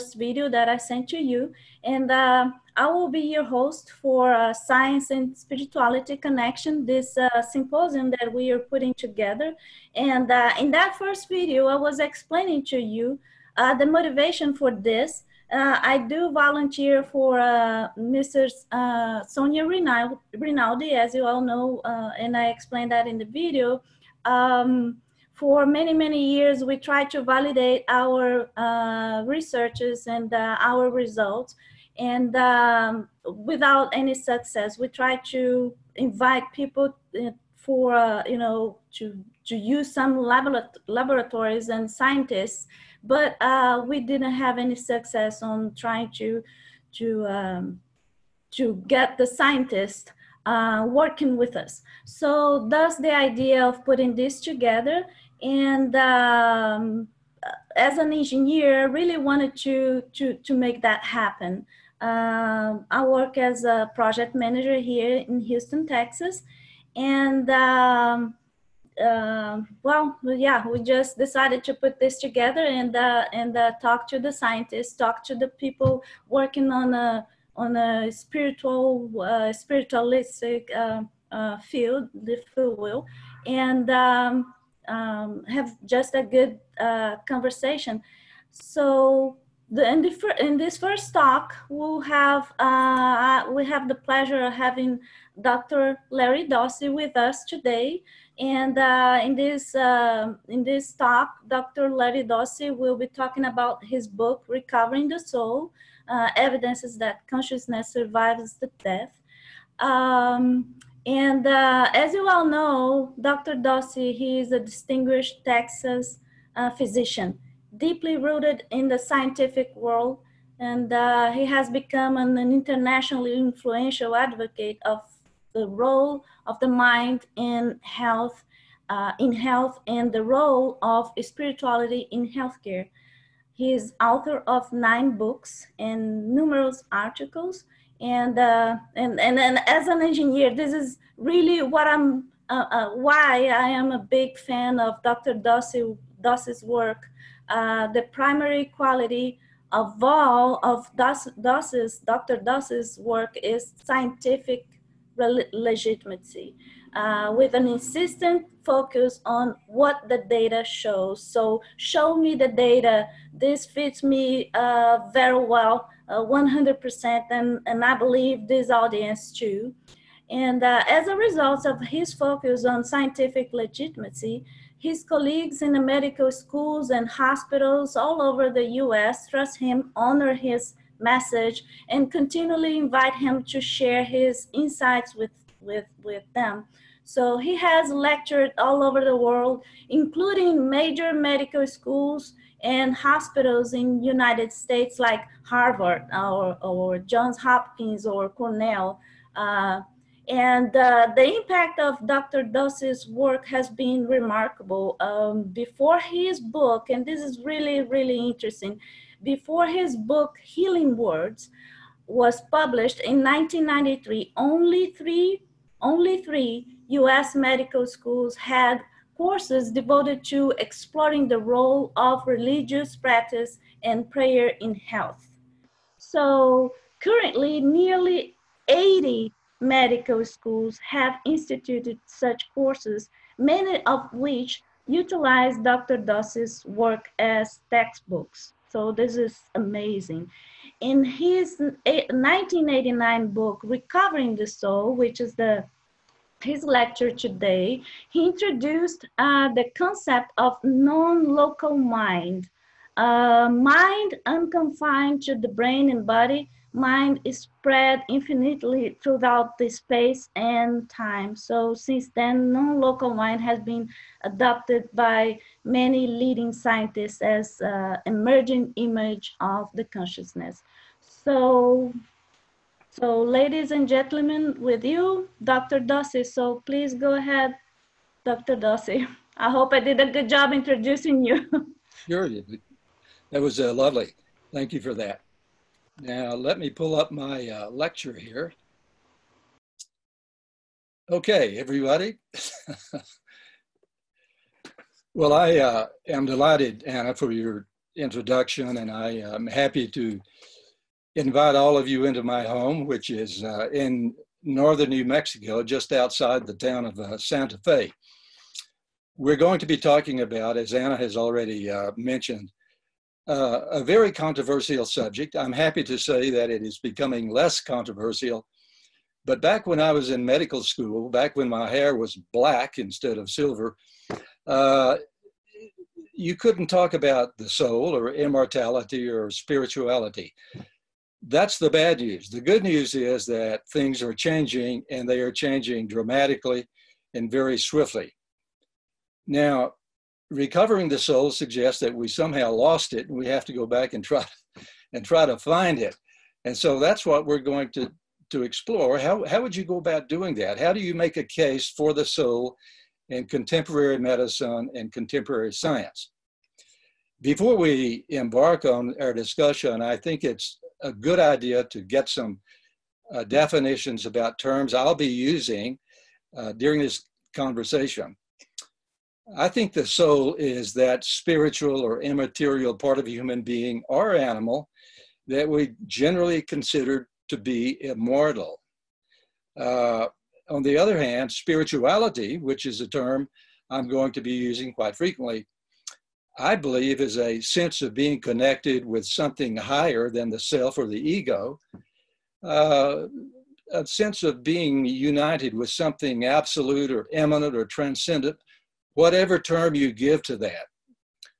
first video that I sent to you. And uh, I will be your host for uh, Science and Spirituality Connection, this uh, symposium that we are putting together. And uh, in that first video, I was explaining to you uh, the motivation for this. Uh, I do volunteer for Mrs. Sonia Rinaldi, as you all know, and I explained that in the video. Um, for many, many years, we tried to validate our uh, researches and uh, our results. And um, without any success, we tried to invite people uh, for, uh, you know, to, to use some laboratories and scientists, but uh, we didn't have any success on trying to, to, um, to get the scientists uh, working with us. So that's the idea of putting this together and um, as an engineer, I really wanted to to to make that happen. Um, I work as a project manager here in Houston, Texas, and um, uh, well, yeah, we just decided to put this together and uh, and uh, talk to the scientists, talk to the people working on a on a spiritual uh, spiritualistic uh, uh, field, if you will, and um, um, have just a good uh, conversation. So the, in, the, in this first talk, we'll have, uh, we have the pleasure of having Dr. Larry Dossey with us today. And uh, in, this, uh, in this talk, Dr. Larry Dossey will be talking about his book, Recovering the Soul, uh, Evidences that Consciousness Survives the Death. Um, and uh, as you all know, Dr. Dossey, he is a distinguished Texas uh, physician, deeply rooted in the scientific world, and uh, he has become an, an, internationally influential advocate of the role of the mind in health, uh, in health, and the role of spirituality in healthcare. He is author of nine books and numerous articles and uh, and and and as an engineer, this is really what I'm uh, uh, why I am a big fan of Dr. Dossey Dossey's work. Uh, the primary quality of all of Dossey's Dr. Dossey's work is scientific legitimacy. Uh, with an insistent focus on what the data shows. So show me the data. This fits me uh, very well 100%, uh, and, and I believe this audience too. And uh, as a result of his focus on scientific legitimacy, his colleagues in the medical schools and hospitals all over the US trust him, honor his message, and continually invite him to share his insights with, with, with them. So he has lectured all over the world, including major medical schools and hospitals in United States like Harvard or, or Johns Hopkins or Cornell. Uh, and uh, the impact of Dr. Dossey's work has been remarkable. Um, before his book, and this is really, really interesting, before his book, Healing Words, was published in 1993, only three, only three US medical schools had courses devoted to exploring the role of religious practice and prayer in health. So currently, nearly 80 medical schools have instituted such courses, many of which utilize Dr. Dossey's work as textbooks. So this is amazing. In his 1989 book, Recovering the Soul, which is the his lecture today, he introduced uh, the concept of non-local mind. Uh, mind unconfined to the brain and body, mind is spread infinitely throughout the space and time. So since then, non-local mind has been adopted by many leading scientists as uh, emerging image of the consciousness. So so ladies and gentlemen, with you, Dr. Dossey. So please go ahead, Dr. Dossey. I hope I did a good job introducing you. sure, that was uh, lovely. Thank you for that. Now let me pull up my uh, lecture here. Okay, everybody. well, I uh, am delighted, Anna, for your introduction, and I am happy to invite all of you into my home, which is uh, in northern New Mexico, just outside the town of uh, Santa Fe. We're going to be talking about, as Anna has already uh, mentioned, uh, a very controversial subject. I'm happy to say that it is becoming less controversial. But back when I was in medical school, back when my hair was black instead of silver, uh, you couldn't talk about the soul or immortality or spirituality. That's the bad news. The good news is that things are changing and they are changing dramatically and very swiftly. Now, recovering the soul suggests that we somehow lost it and we have to go back and try and try to find it. And so that's what we're going to to explore. How how would you go about doing that? How do you make a case for the soul in contemporary medicine and contemporary science? Before we embark on our discussion, I think it's a good idea to get some uh, definitions about terms I'll be using uh, during this conversation. I think the soul is that spiritual or immaterial part of a human being or animal that we generally consider to be immortal. Uh, on the other hand, spirituality, which is a term I'm going to be using quite frequently, I believe is a sense of being connected with something higher than the self or the ego, uh, a sense of being united with something absolute or immanent or transcendent whatever term you give to that,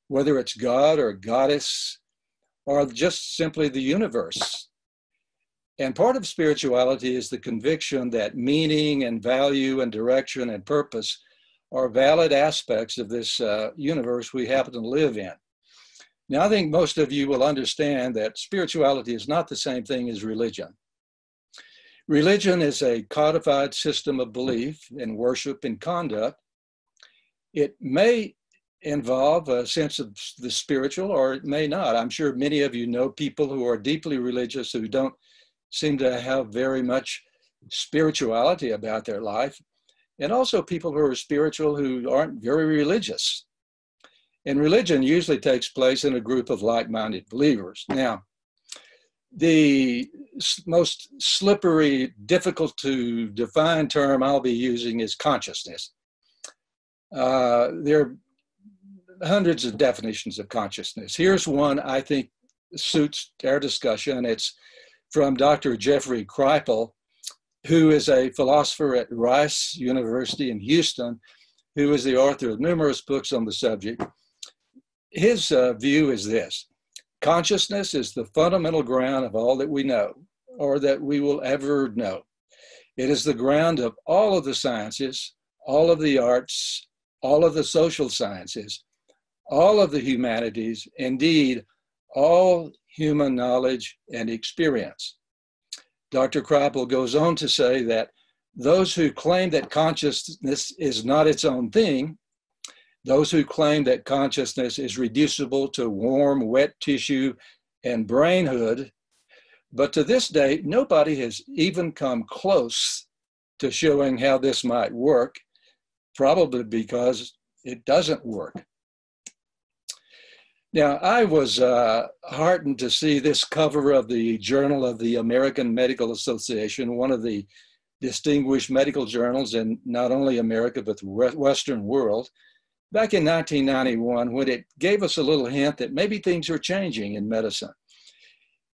whether it's God or goddess or just simply the universe. And part of spirituality is the conviction that meaning and value and direction and purpose are valid aspects of this uh, universe we happen to live in. Now, I think most of you will understand that spirituality is not the same thing as religion. Religion is a codified system of belief and worship and conduct it may involve a sense of the spiritual or it may not. I'm sure many of you know people who are deeply religious who don't seem to have very much spirituality about their life, and also people who are spiritual who aren't very religious. And religion usually takes place in a group of like minded believers. Now, the most slippery, difficult to define term I'll be using is consciousness. Uh, there are hundreds of definitions of consciousness. Here's one I think suits our discussion. It's from Dr. Jeffrey Kripal, who is a philosopher at Rice University in Houston, who is the author of numerous books on the subject. His uh, view is this consciousness is the fundamental ground of all that we know or that we will ever know. It is the ground of all of the sciences, all of the arts, all of the social sciences, all of the humanities, indeed, all human knowledge and experience. Dr. Kripal goes on to say that those who claim that consciousness is not its own thing, those who claim that consciousness is reducible to warm, wet tissue and brainhood, but to this day, nobody has even come close to showing how this might work probably because it doesn't work. Now, I was uh, heartened to see this cover of the Journal of the American Medical Association, one of the distinguished medical journals in not only America, but the Western world, back in 1991, when it gave us a little hint that maybe things were changing in medicine.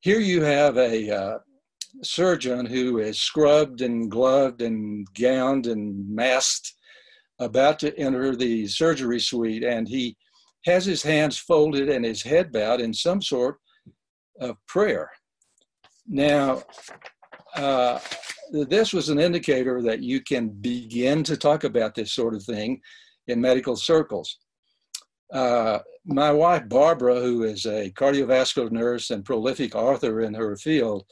Here you have a uh, surgeon who is scrubbed and gloved and gowned and masked about to enter the surgery suite, and he has his hands folded and his head bowed in some sort of prayer. Now, uh, this was an indicator that you can begin to talk about this sort of thing in medical circles. Uh, my wife, Barbara, who is a cardiovascular nurse and prolific author in her field,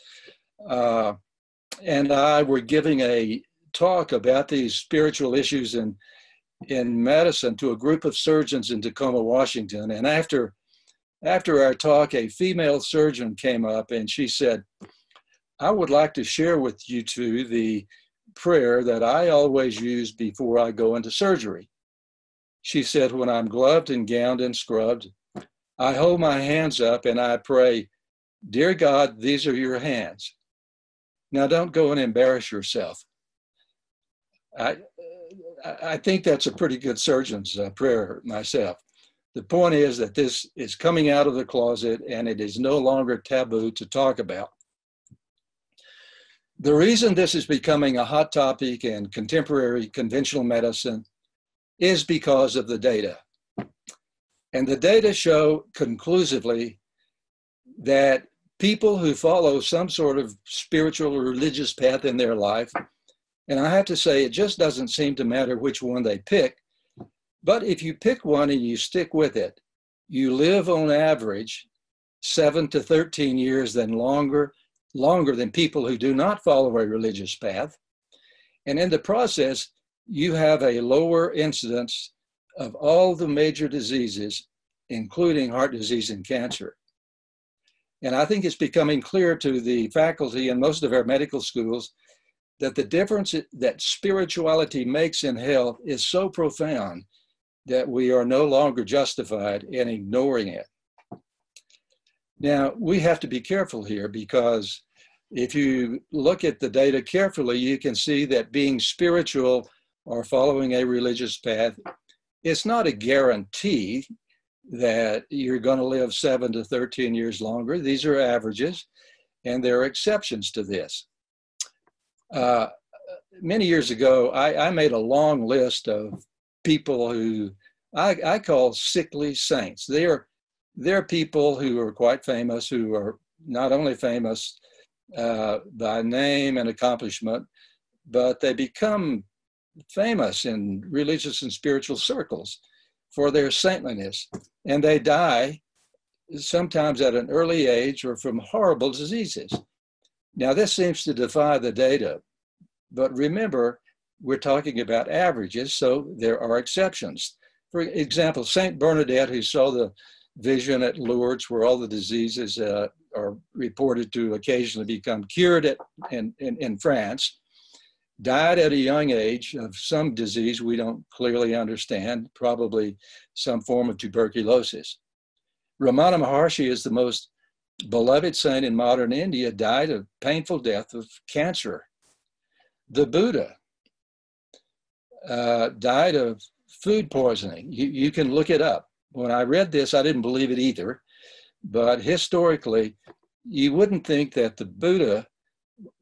uh, and I were giving a talk about these spiritual issues in in medicine to a group of surgeons in Tacoma, Washington. And after after our talk, a female surgeon came up and she said, I would like to share with you two the prayer that I always use before I go into surgery. She said, When I'm gloved and gowned and scrubbed, I hold my hands up and I pray, Dear God, these are your hands. Now don't go and embarrass yourself. I, I think that's a pretty good surgeon's uh, prayer myself. The point is that this is coming out of the closet and it is no longer taboo to talk about. The reason this is becoming a hot topic in contemporary conventional medicine is because of the data. And the data show conclusively that people who follow some sort of spiritual or religious path in their life, and I have to say, it just doesn't seem to matter which one they pick, but if you pick one and you stick with it, you live on average seven to 13 years than longer, longer than people who do not follow a religious path. And in the process, you have a lower incidence of all the major diseases, including heart disease and cancer. And I think it's becoming clear to the faculty in most of our medical schools that the difference that spirituality makes in health is so profound that we are no longer justified in ignoring it. Now, we have to be careful here because if you look at the data carefully, you can see that being spiritual or following a religious path, it's not a guarantee that you're going to live seven to 13 years longer. These are averages, and there are exceptions to this. Uh, many years ago, I, I, made a long list of people who I, I call sickly saints. They're, they're people who are quite famous, who are not only famous uh, by name and accomplishment, but they become famous in religious and spiritual circles for their saintliness. And they die sometimes at an early age or from horrible diseases. Now, this seems to defy the data, but remember, we're talking about averages, so there are exceptions. For example, Saint Bernadette, who saw the vision at Lourdes, where all the diseases uh, are reported to occasionally become cured at, in, in, in France, died at a young age of some disease we don't clearly understand, probably some form of tuberculosis. Ramana Maharshi is the most beloved saint in modern India, died a painful death of cancer. The Buddha uh, died of food poisoning. You, you can look it up. When I read this, I didn't believe it either. But historically, you wouldn't think that the Buddha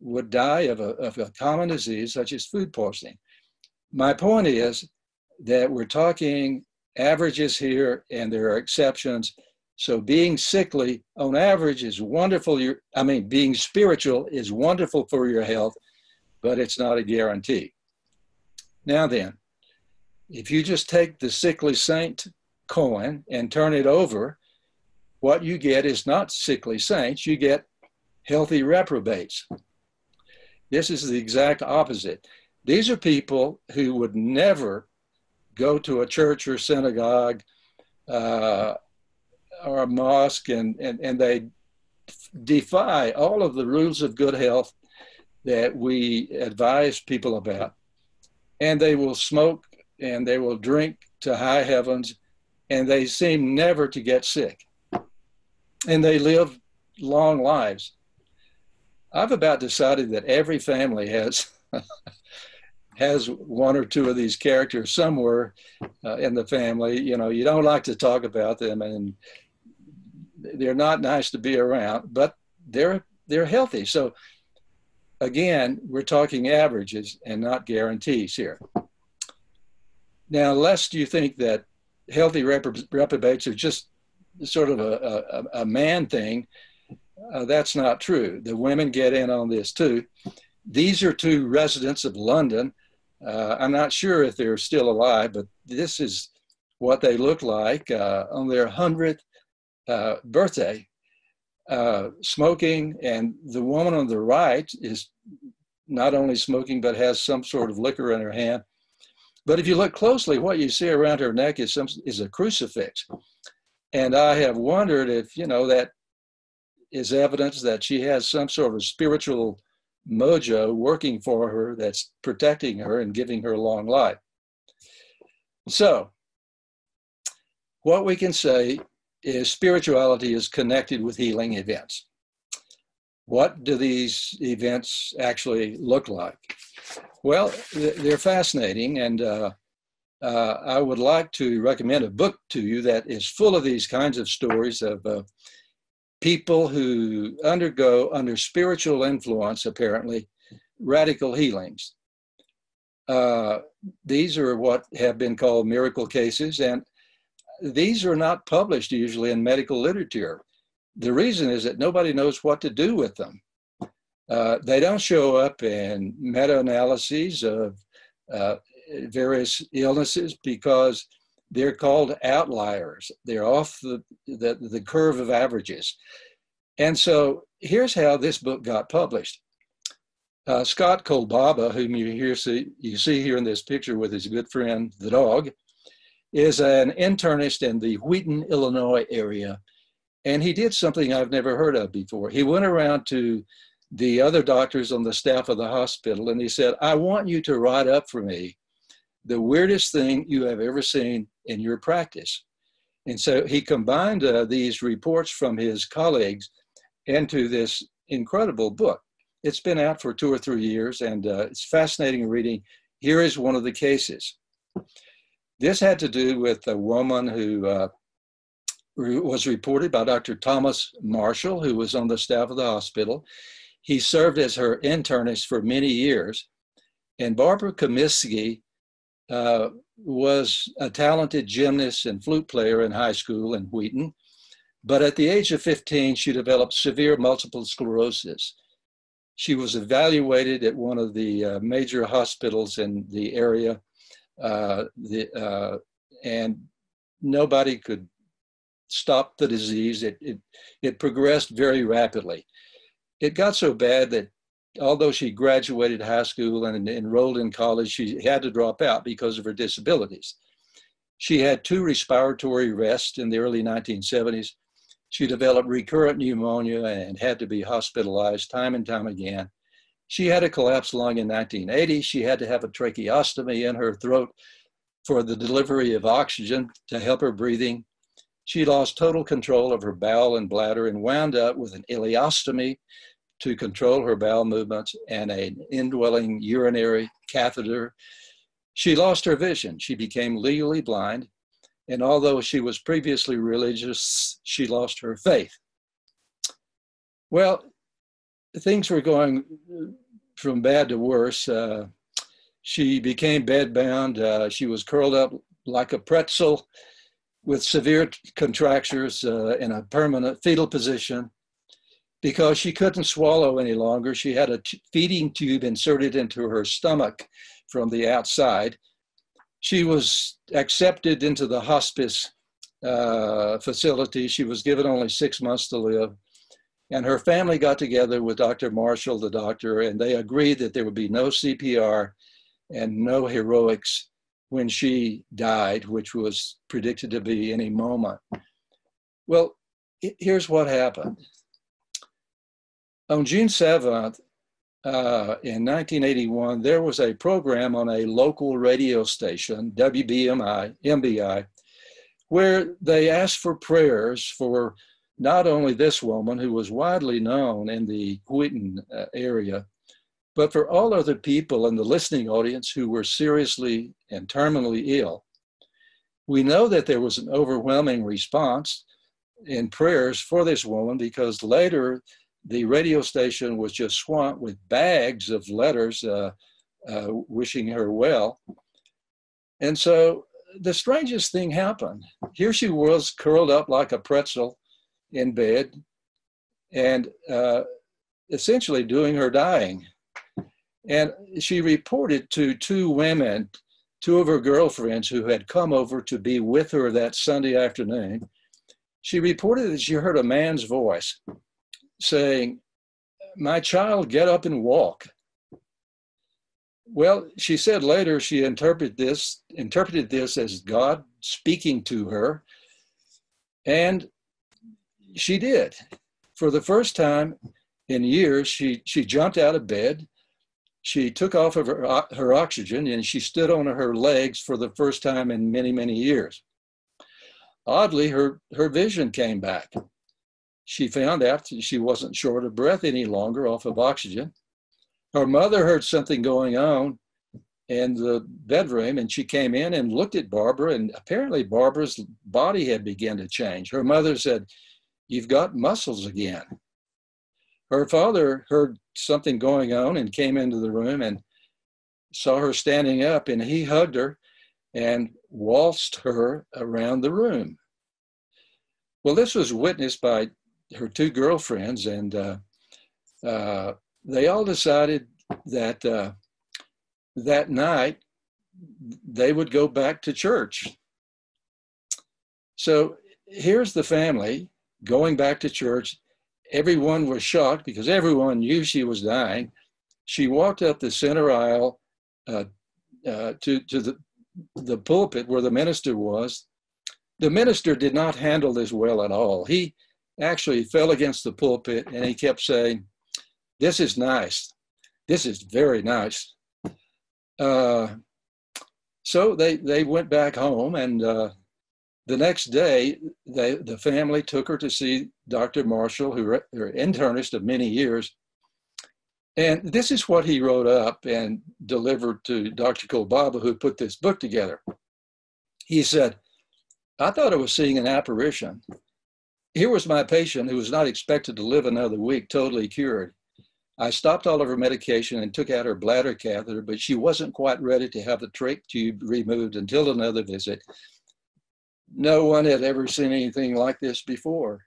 would die of a, of a common disease such as food poisoning. My point is that we're talking averages here and there are exceptions. So being sickly on average is wonderful. I mean, being spiritual is wonderful for your health, but it's not a guarantee. Now then, if you just take the sickly saint coin and turn it over, what you get is not sickly saints, you get healthy reprobates. This is the exact opposite. These are people who would never go to a church or synagogue uh, or a mosque and, and, and they defy all of the rules of good health that we advise people about. And they will smoke and they will drink to high heavens and they seem never to get sick. And they live long lives. I've about decided that every family has has one or two of these characters somewhere uh, in the family. You know, you don't like to talk about them, and they're not nice to be around, but they're they're healthy. So again, we're talking averages and not guarantees here. Now, lest you think that healthy reprobates are just sort of a, a, a man thing, uh, that's not true. The women get in on this too. These are two residents of London. Uh, I'm not sure if they're still alive, but this is what they look like uh, on their 100th uh, birthday. Uh, smoking, and the woman on the right is not only smoking, but has some sort of liquor in her hand. But if you look closely, what you see around her neck is, some, is a crucifix. And I have wondered if, you know, that is evidence that she has some sort of spiritual mojo working for her that's protecting her and giving her a long life. So, what we can say is spirituality is connected with healing events. What do these events actually look like? Well, they're fascinating, and uh, uh, I would like to recommend a book to you that is full of these kinds of stories of uh, people who undergo, under spiritual influence, apparently, radical healings. Uh, these are what have been called miracle cases, and these are not published usually in medical literature. The reason is that nobody knows what to do with them. Uh, they don't show up in meta analyses of uh, various illnesses because they're called outliers. They're off the, the, the curve of averages. And so here's how this book got published. Uh, Scott Kolbaba, whom you, hear, see, you see here in this picture with his good friend, the dog, is an internist in the Wheaton, Illinois area. And he did something I've never heard of before. He went around to the other doctors on the staff of the hospital and he said, I want you to write up for me the weirdest thing you have ever seen in your practice. And so he combined uh, these reports from his colleagues into this incredible book. It's been out for two or three years and uh, it's fascinating reading. Here is one of the cases. This had to do with a woman who uh, was reported by Dr. Thomas Marshall, who was on the staff of the hospital. He served as her internist for many years. And Barbara Cumiskey uh, was a talented gymnast and flute player in high school in Wheaton. But at the age of 15, she developed severe multiple sclerosis. She was evaluated at one of the uh, major hospitals in the area uh, the, uh, and nobody could stop the disease. It, it, it progressed very rapidly. It got so bad that although she graduated high school and enrolled in college, she had to drop out because of her disabilities. She had two respiratory arrests in the early 1970s. She developed recurrent pneumonia and had to be hospitalized time and time again. She had a collapsed lung in 1980. She had to have a tracheostomy in her throat for the delivery of oxygen to help her breathing. She lost total control of her bowel and bladder and wound up with an ileostomy to control her bowel movements and an indwelling urinary catheter. She lost her vision. She became legally blind. And although she was previously religious, she lost her faith. Well, things were going from bad to worse. Uh, she became bedbound. Uh, she was curled up like a pretzel with severe contractures uh, in a permanent fetal position. Because she couldn't swallow any longer, she had a feeding tube inserted into her stomach from the outside. She was accepted into the hospice uh, facility. She was given only six months to live. And her family got together with Dr. Marshall, the doctor, and they agreed that there would be no CPR and no heroics when she died, which was predicted to be any moment. Well, here's what happened. On June 7th, uh, in 1981, there was a program on a local radio station, WBMI, MBI, where they asked for prayers for not only this woman who was widely known in the Wheaton uh, area, but for all other people in the listening audience who were seriously and terminally ill. We know that there was an overwhelming response in prayers for this woman because later the radio station was just swamped with bags of letters uh, uh, wishing her well. And so the strangest thing happened. Here she was curled up like a pretzel in bed and uh, essentially doing her dying. And she reported to two women, two of her girlfriends who had come over to be with her that Sunday afternoon. She reported that she heard a man's voice saying, My child, get up and walk. Well, she said later she interpreted this, interpreted this as God speaking to her. And she did. For the first time in years, she, she jumped out of bed. She took off of her, uh, her oxygen and she stood on her legs for the first time in many, many years. oddly, her, her vision came back. She found out she wasn't short of breath any longer off of oxygen. Her mother heard something going on in the bedroom and she came in and looked at Barbara and apparently Barbara's body had begun to change. Her mother said, you've got muscles again. Her father heard something going on and came into the room and saw her standing up and he hugged her and waltzed her around the room. Well, this was witnessed by her two girlfriends, and uh, uh, they all decided that uh, that night they would go back to church. So here's the family going back to church. Everyone was shocked because everyone knew she was dying. She walked up the center aisle uh, uh, to, to the, the pulpit where the minister was. The minister did not handle this well at all. He actually fell against the pulpit and he kept saying, This is nice. This is very nice. Uh, so they, they went back home, and uh, the next day, they, the family took her to see Dr. Marshall, who her internist of many years. And this is what he wrote up and delivered to Dr. Kolbaba, who put this book together. He said, I thought I was seeing an apparition. Here was my patient who was not expected to live another week, totally cured. I stopped all of her medication and took out her bladder catheter, but she wasn't quite ready to have the trach tube removed until another visit. No one had ever seen anything like this before.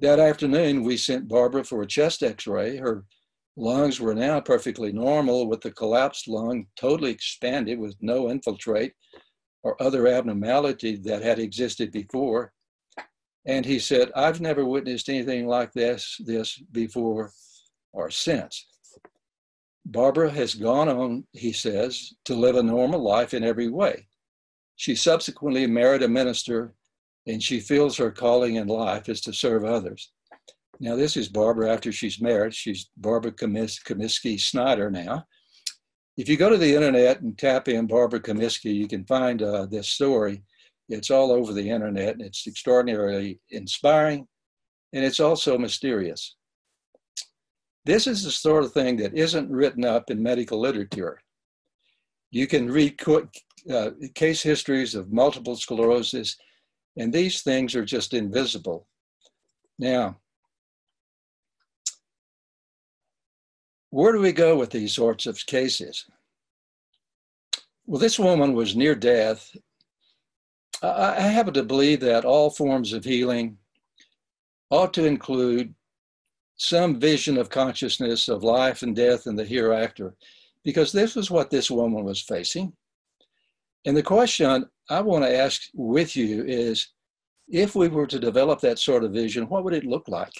That afternoon, we sent Barbara for a chest x ray. Her lungs were now perfectly normal, with the collapsed lung totally expanded with no infiltrate or other abnormality that had existed before. And he said, I've never witnessed anything like this, this before or since. Barbara has gone on, he says, to live a normal life in every way. She subsequently married a minister, and she feels her calling in life is to serve others. Now, this is Barbara after she's married. She's Barbara Cumiskey Snyder now. If you go to the internet and tap in Barbara Cumiskey, you can find uh, this story. It's all over the internet, and it's extraordinarily inspiring, and it's also mysterious. This is the sort of thing that isn't written up in medical literature. You can read uh, case histories of multiple sclerosis, and these things are just invisible. Now, where do we go with these sorts of cases? Well, this woman was near death. I happen to believe that all forms of healing ought to include some vision of consciousness of life and death and the hereafter, because this was what this woman was facing. And the question I want to ask with you is if we were to develop that sort of vision, what would it look like?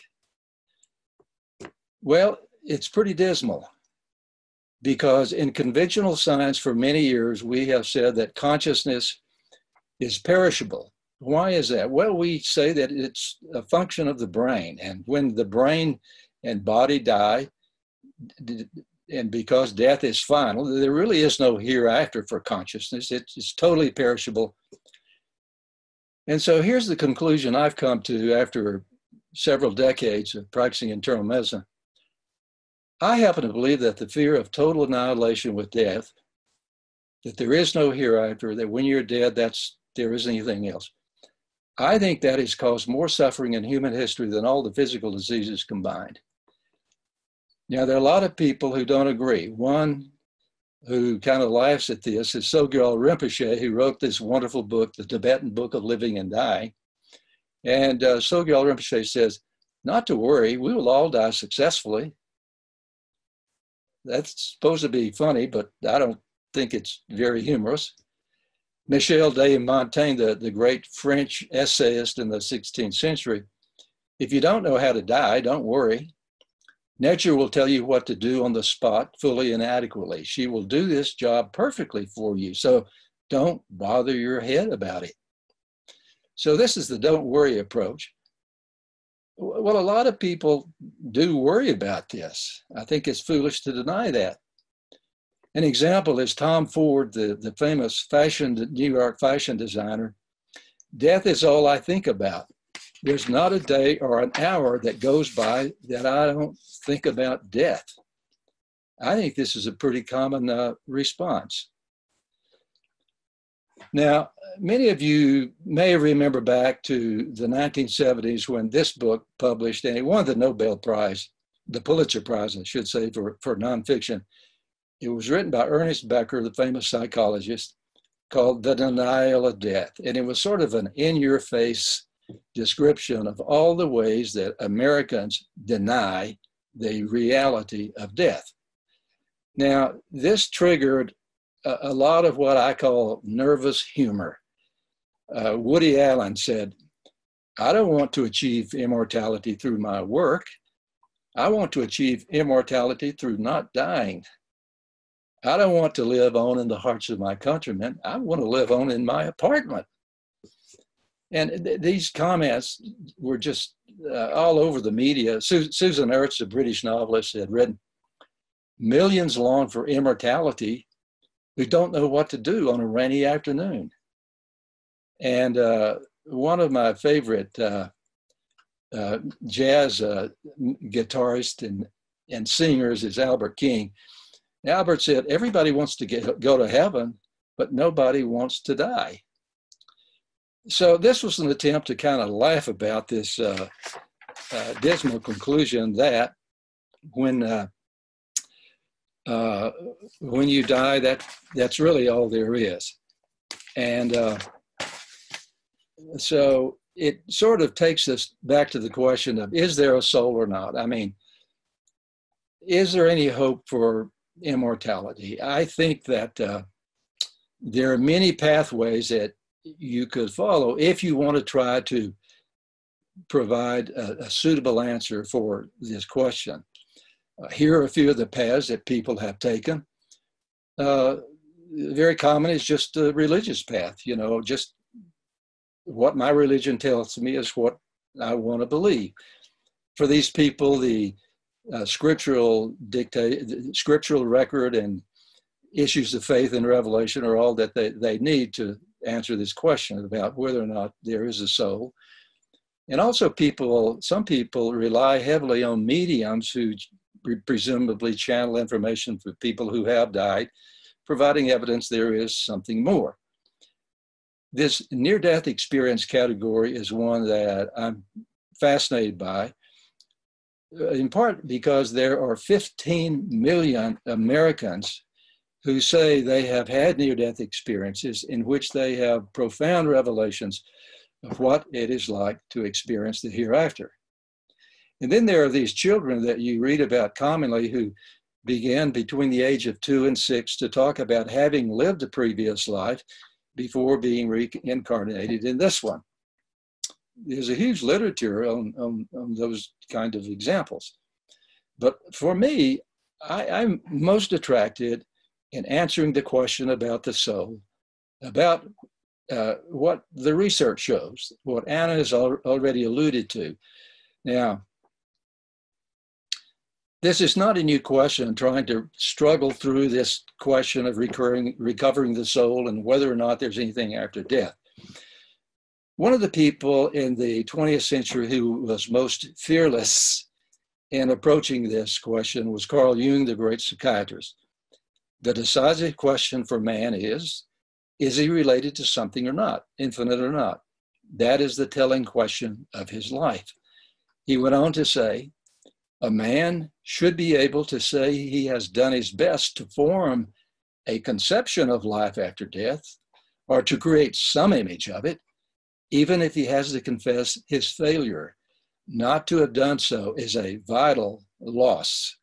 Well, it's pretty dismal because in conventional science for many years we have said that consciousness is perishable why is that? Well, we say that it's a function of the brain. And when the brain and body die, and because death is final, there really is no hereafter for consciousness. It's, it's totally perishable. And so here's the conclusion I've come to after several decades of practicing internal medicine. I happen to believe that the fear of total annihilation with death, that there is no hereafter, that when you're dead, that's there isn't anything else. I think that has caused more suffering in human history than all the physical diseases combined. Now, there are a lot of people who don't agree. One who kind of laughs at this is Sogyal Rinpoche, who wrote this wonderful book, The Tibetan Book of Living and Dying. And uh, Sogyal Rinpoche says, not to worry, we will all die successfully. That's supposed to be funny, but I don't think it's very humorous. Michel de Montaigne, the, the great French essayist in the 16th century, if you don't know how to die, don't worry. Nature will tell you what to do on the spot fully and adequately. She will do this job perfectly for you. So don't bother your head about it. So, this is the don't worry approach. Well, a lot of people do worry about this. I think it's foolish to deny that. An example is Tom Ford, the, the famous fashion, New York fashion designer. Death is all I think about. There's not a day or an hour that goes by that I don't think about death. I think this is a pretty common uh, response. Now, many of you may remember back to the 1970s when this book published, and it won the Nobel Prize, the Pulitzer Prize, I should say, for, for nonfiction. It was written by Ernest Becker, the famous psychologist, called The Denial of Death. And it was sort of an in your face description of all the ways that Americans deny the reality of death. Now, this triggered a, a lot of what I call nervous humor. Uh, Woody Allen said, I don't want to achieve immortality through my work. I want to achieve immortality through not dying. I don't want to live on in the hearts of my countrymen. I want to live on in my apartment. And th- these comments were just uh, all over the media. Su- Susan Ertz, a British novelist, had written, Millions long for immortality who don't know what to do on a rainy afternoon. And uh, one of my favorite uh, uh, jazz uh, guitarist and, and singers is Albert King. Albert said, Everybody wants to get, go to heaven, but nobody wants to die. So, this was an attempt to kind of laugh about this uh, uh, dismal conclusion that when uh, uh, when you die, that that's really all there is. And uh, so it sort of takes us back to the question of is there a soul or not? I mean, is there any hope for immortality? I think that uh, there are many pathways that you could follow if you want to try to provide a, a suitable answer for this question. Uh, here are a few of the paths that people have taken. Uh, very common is just a religious path, you know, just what my religion tells me is what I want to believe. For these people, the uh, scriptural dictate, scriptural record and issues of faith and revelation are all that they, they need to answer this question about whether or not there is a soul. And also people, some people rely heavily on mediums who presumably channel information for people who have died, providing evidence there is something more. This near death experience category is one that I'm fascinated by, uh, in part because there are 15 million Americans who say they have had near death experiences in which they have profound revelations of what it is like to experience the hereafter. And then there are these children that you read about commonly who began between the age of two and six to talk about having lived a previous life before being reincarnated in this one. There's a huge literature on, on, on those kind of examples. But for me, I, I'm most attracted in answering the question about the soul, about uh, what the research shows, what Anna has al- already alluded to. Now, this is not a new question, trying to struggle through this question of recurring, recovering the soul and whether or not there's anything after death. One of the people in the 20th century who was most fearless in approaching this question was Carl Jung, the great psychiatrist. The decisive question for man is is he related to something or not, infinite or not? That is the telling question of his life. He went on to say, a man should be able to say he has done his best to form a conception of life after death or to create some image of it, even if he has to confess his failure. Not to have done so is a vital loss.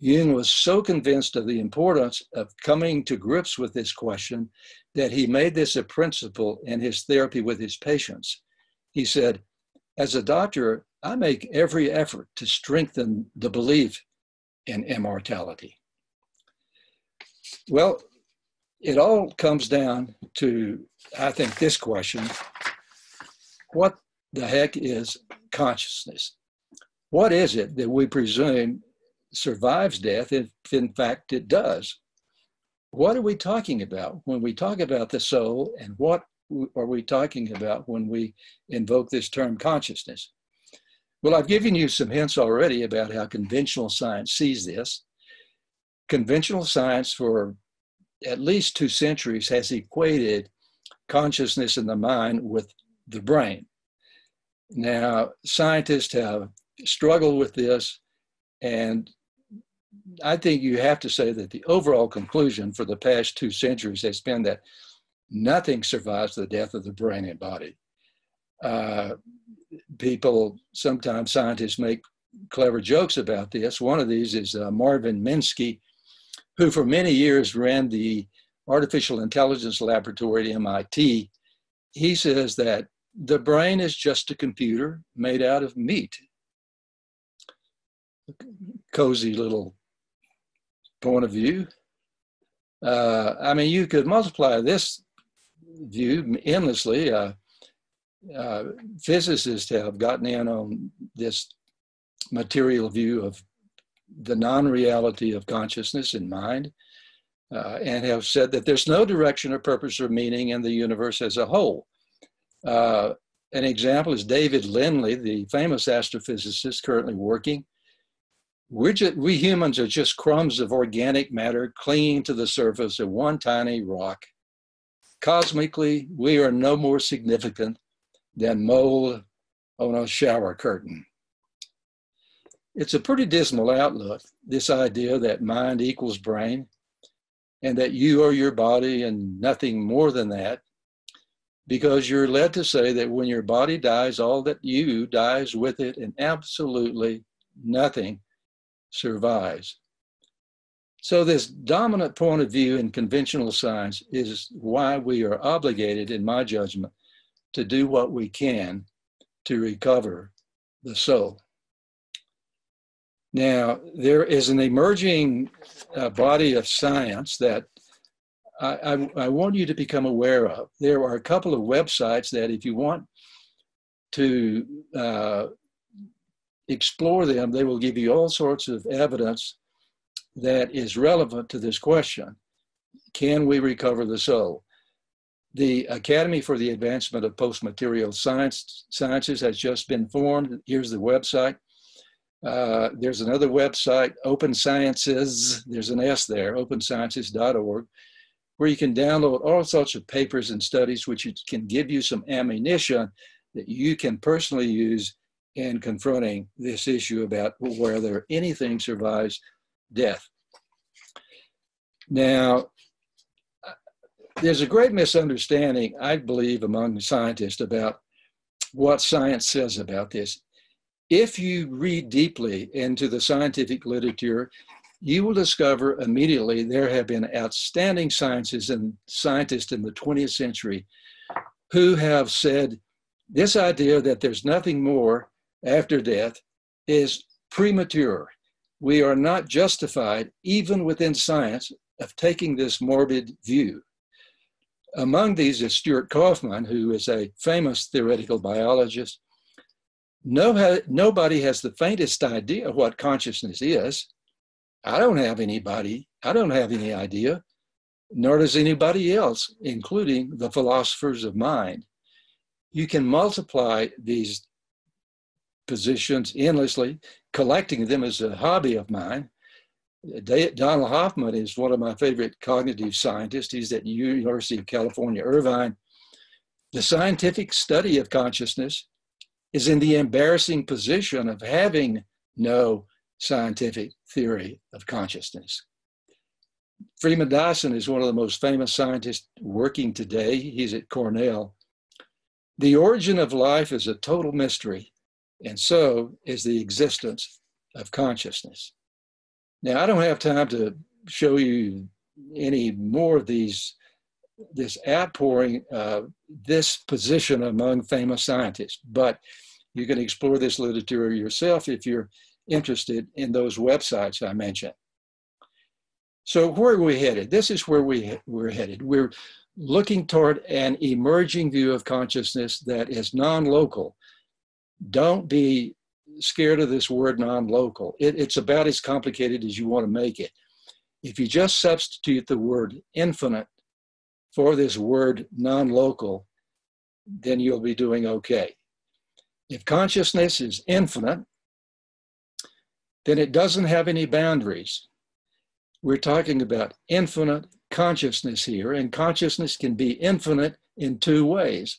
Jung was so convinced of the importance of coming to grips with this question that he made this a principle in his therapy with his patients. He said, As a doctor, I make every effort to strengthen the belief in immortality. Well, it all comes down to, I think, this question what the heck is consciousness? What is it that we presume survives death if, in fact, it does? What are we talking about when we talk about the soul and what are we talking about when we invoke this term consciousness? Well, I've given you some hints already about how conventional science sees this. Conventional science, for at least two centuries, has equated consciousness in the mind with the brain. Now, scientists have struggled with this, and I think you have to say that the overall conclusion for the past two centuries has been that nothing survives the death of the brain and body. Uh, people, sometimes scientists make clever jokes about this. One of these is uh, Marvin Minsky, who for many years ran the Artificial Intelligence Laboratory at MIT. He says that the brain is just a computer made out of meat. Cozy little point of view. Uh, I mean, you could multiply this view endlessly. Uh, uh, physicists have gotten in on this material view of the non-reality of consciousness and mind, uh, and have said that there's no direction or purpose or meaning in the universe as a whole. Uh, an example is David Lindley, the famous astrophysicist currently working we're just, we humans are just crumbs of organic matter clinging to the surface of one tiny rock. Cosmically, we are no more significant than mold on a shower curtain. It's a pretty dismal outlook, this idea that mind equals brain and that you are your body and nothing more than that, because you're led to say that when your body dies, all that you dies with it and absolutely nothing survives. So, this dominant point of view in conventional science is why we are obligated, in my judgment, to do what we can to recover the soul. Now, there is an emerging uh, body of science that I, I, I, want you to become aware of. There are a couple of websites that, if you want to uh, explore them, they will give you all sorts of evidence that is relevant to this question. Can we recover the soul? The Academy for the Advancement of Post-Material Science, Sciences has just been formed. Here's the website. Uh, there's another website, Open Sciences, there's an S there, opensciences.org, where you can download all sorts of papers and studies which can give you some ammunition that you can personally use in confronting this issue about whether anything survives death. Now, there's a great misunderstanding, I believe, among scientists about what science says about this. If you read deeply into the scientific literature, you will discover immediately there have been outstanding scientists and scientists in the 20th century who have said this idea that there's nothing more after death is premature. We are not justified, even within science, of taking this morbid view. Among these is Stuart Kauffman, who is a famous theoretical biologist. No, nobody has the faintest idea what consciousness is. I don't have anybody, I don't have any idea, nor does anybody else, including the philosophers of mind. You can multiply these positions endlessly. Collecting them is a hobby of mine. Donald Hoffman is one of my favorite cognitive scientists. He's at University of California, Irvine. The scientific study of consciousness is in the embarrassing position of having no scientific theory of consciousness. Freeman Dyson is one of the most famous scientists working today. He's at Cornell. The origin of life is a total mystery and so is the existence of consciousness. Now, I don't have time to show you any more of these, this outpouring, uh, this position among famous scientists, but you can explore this literature yourself if you're interested in those websites I mentioned. So where are we headed? This is where we, we're headed. We're looking toward an emerging view of consciousness that is non-local, don't be scared of this word non-local. It, it's about as complicated as you want to make it. If you just substitute the word infinite for this word non-local, then you'll be doing okay. If consciousness is infinite, then it doesn't have any boundaries. We're talking about infinite consciousness here, and consciousness can be infinite in two ways.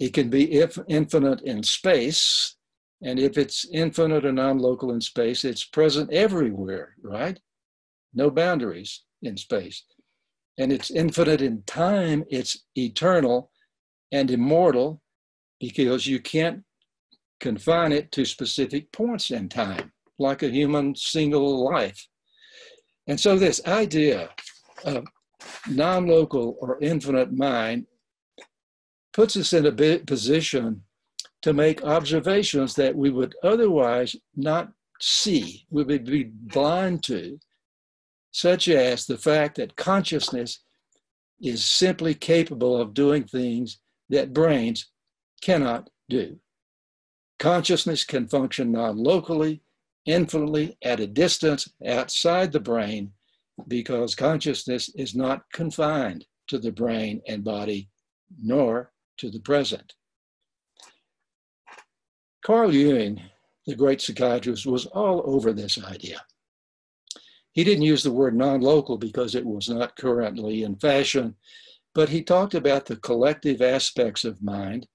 It can be if infinite in space, and if it's infinite or non local in space, it's present everywhere, right? No boundaries in space. And it's infinite in time, it's eternal and immortal because you can't confine it to specific points in time, like a human single life. And so, this idea of non local or infinite mind puts us in a position to make observations that we would otherwise not see, we would be blind to, such as the fact that consciousness is simply capable of doing things that brains cannot do. Consciousness can function non locally, infinitely, at a distance outside the brain, because consciousness is not confined to the brain and body, nor to the present. Carl Jung, the great psychiatrist, was all over this idea. He didn't use the word non local because it was not currently in fashion, but he talked about the collective aspects of mind.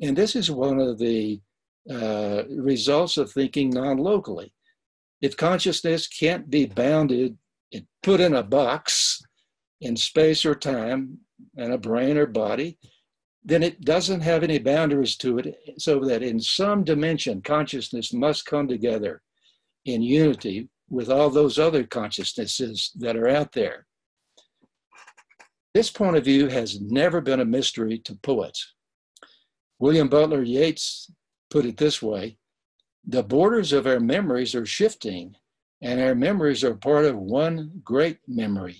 And this is one of the uh, results of thinking non locally. If consciousness can't be bounded and put in a box in space or time, and a brain or body, then it doesn't have any boundaries to it, so that in some dimension, consciousness must come together in unity with all those other consciousnesses that are out there. This point of view has never been a mystery to poets. William Butler Yeats put it this way the borders of our memories are shifting, and our memories are part of one great memory.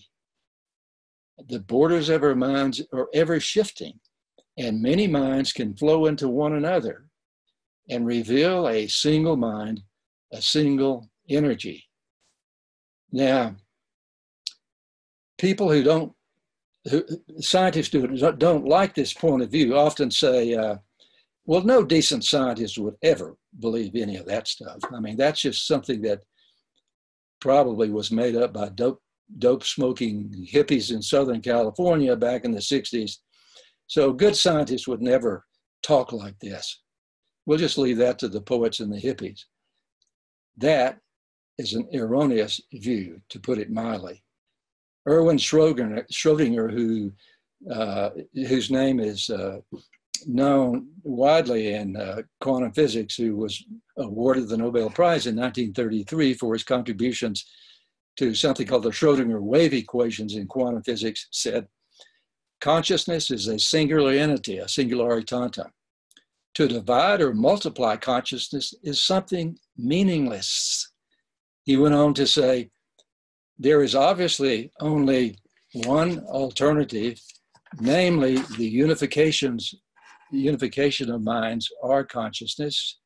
The borders of our minds are ever shifting and many minds can flow into one another and reveal a single mind, a single energy. Now, people who don't, who, scientists who don't like this point of view often say, uh, well, no decent scientist would ever believe any of that stuff. I mean, that's just something that probably was made up by dope, dope smoking hippies in Southern California back in the 60s so good scientists would never talk like this. We'll just leave that to the poets and the hippies. That is an erroneous view, to put it mildly. Erwin Schrödinger who, uh, whose name is uh, known widely in uh, quantum physics, who was awarded the Nobel Prize in 1933 for his contributions to something called the Schrödinger wave equations in quantum physics, said, Consciousness is a singular entity, a singulare tantum. To divide or multiply consciousness is something meaningless. He went on to say, there is obviously only one alternative, namely the unifications, the unification of minds or consciousness.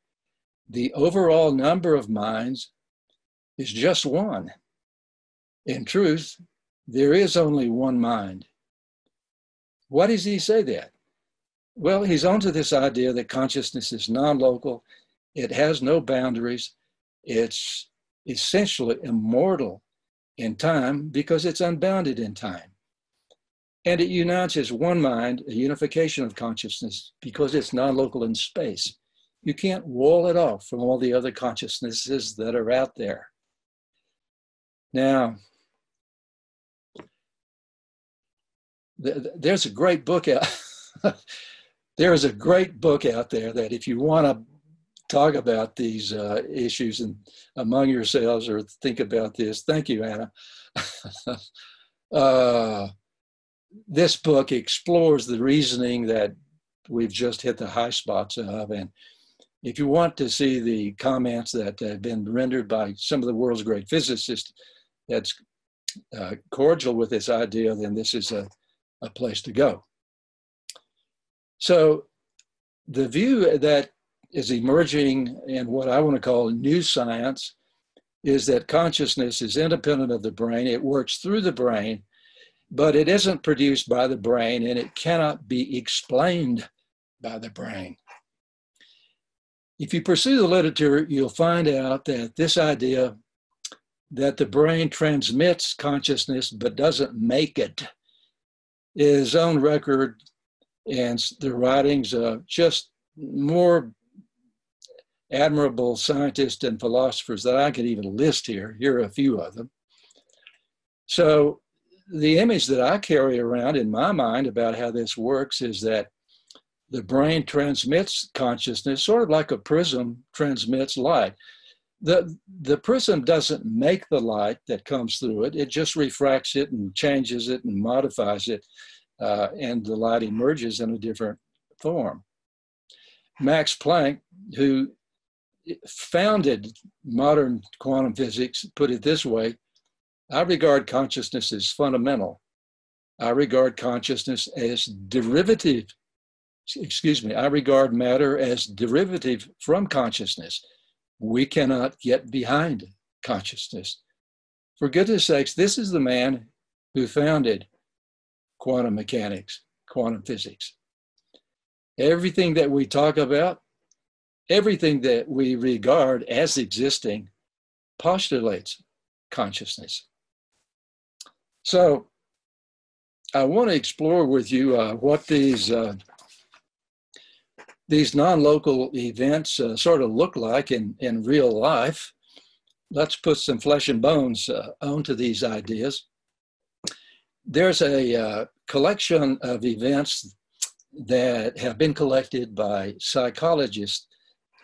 The overall number of minds is just one. In truth, there is only one mind. Why does he say that? Well, he's onto this idea that consciousness is non local, it has no boundaries, it's essentially immortal in time because it's unbounded in time. And it unites as one mind, a unification of consciousness, because it's non local in space. You can't wall it off from all the other consciousnesses that are out there. Now, there's a great book out. there is a great book out there that if you want to talk about these uh, issues and among yourselves or think about this, thank you, Anna. uh, this book explores the reasoning that we've just hit the high spots of. And if you want to see the comments that have been rendered by some of the world's great physicists that's uh, cordial with this idea, then this is a a place to go. So the view that is emerging in what I want to call new science is that consciousness is independent of the brain. It works through the brain, but it isn't produced by the brain and it cannot be explained by the brain. If you pursue the literature, you'll find out that this idea that the brain transmits consciousness but doesn't make it is own record and the writings of just more admirable scientists and philosophers that I could even list here. Here are a few of them. So, the image that I carry around in my mind about how this works is that the brain transmits consciousness sort of like a prism transmits light. The, the prism doesn't make the light that comes through it, it just refracts it and changes it and modifies it, uh, and the light emerges in a different form. Max Planck, who founded modern quantum physics, put it this way I regard consciousness as fundamental. I regard consciousness as derivative. Excuse me, I regard matter as derivative from consciousness. We cannot get behind consciousness. For goodness sakes, this is the man who founded quantum mechanics, quantum physics. Everything that we talk about, everything that we regard as existing, postulates consciousness. So I want to explore with you uh, what these uh, these non-local events uh, sort of look like in, in real life. Let's put some flesh and bones uh, onto these ideas. There's a uh, collection of events that have been collected by psychologists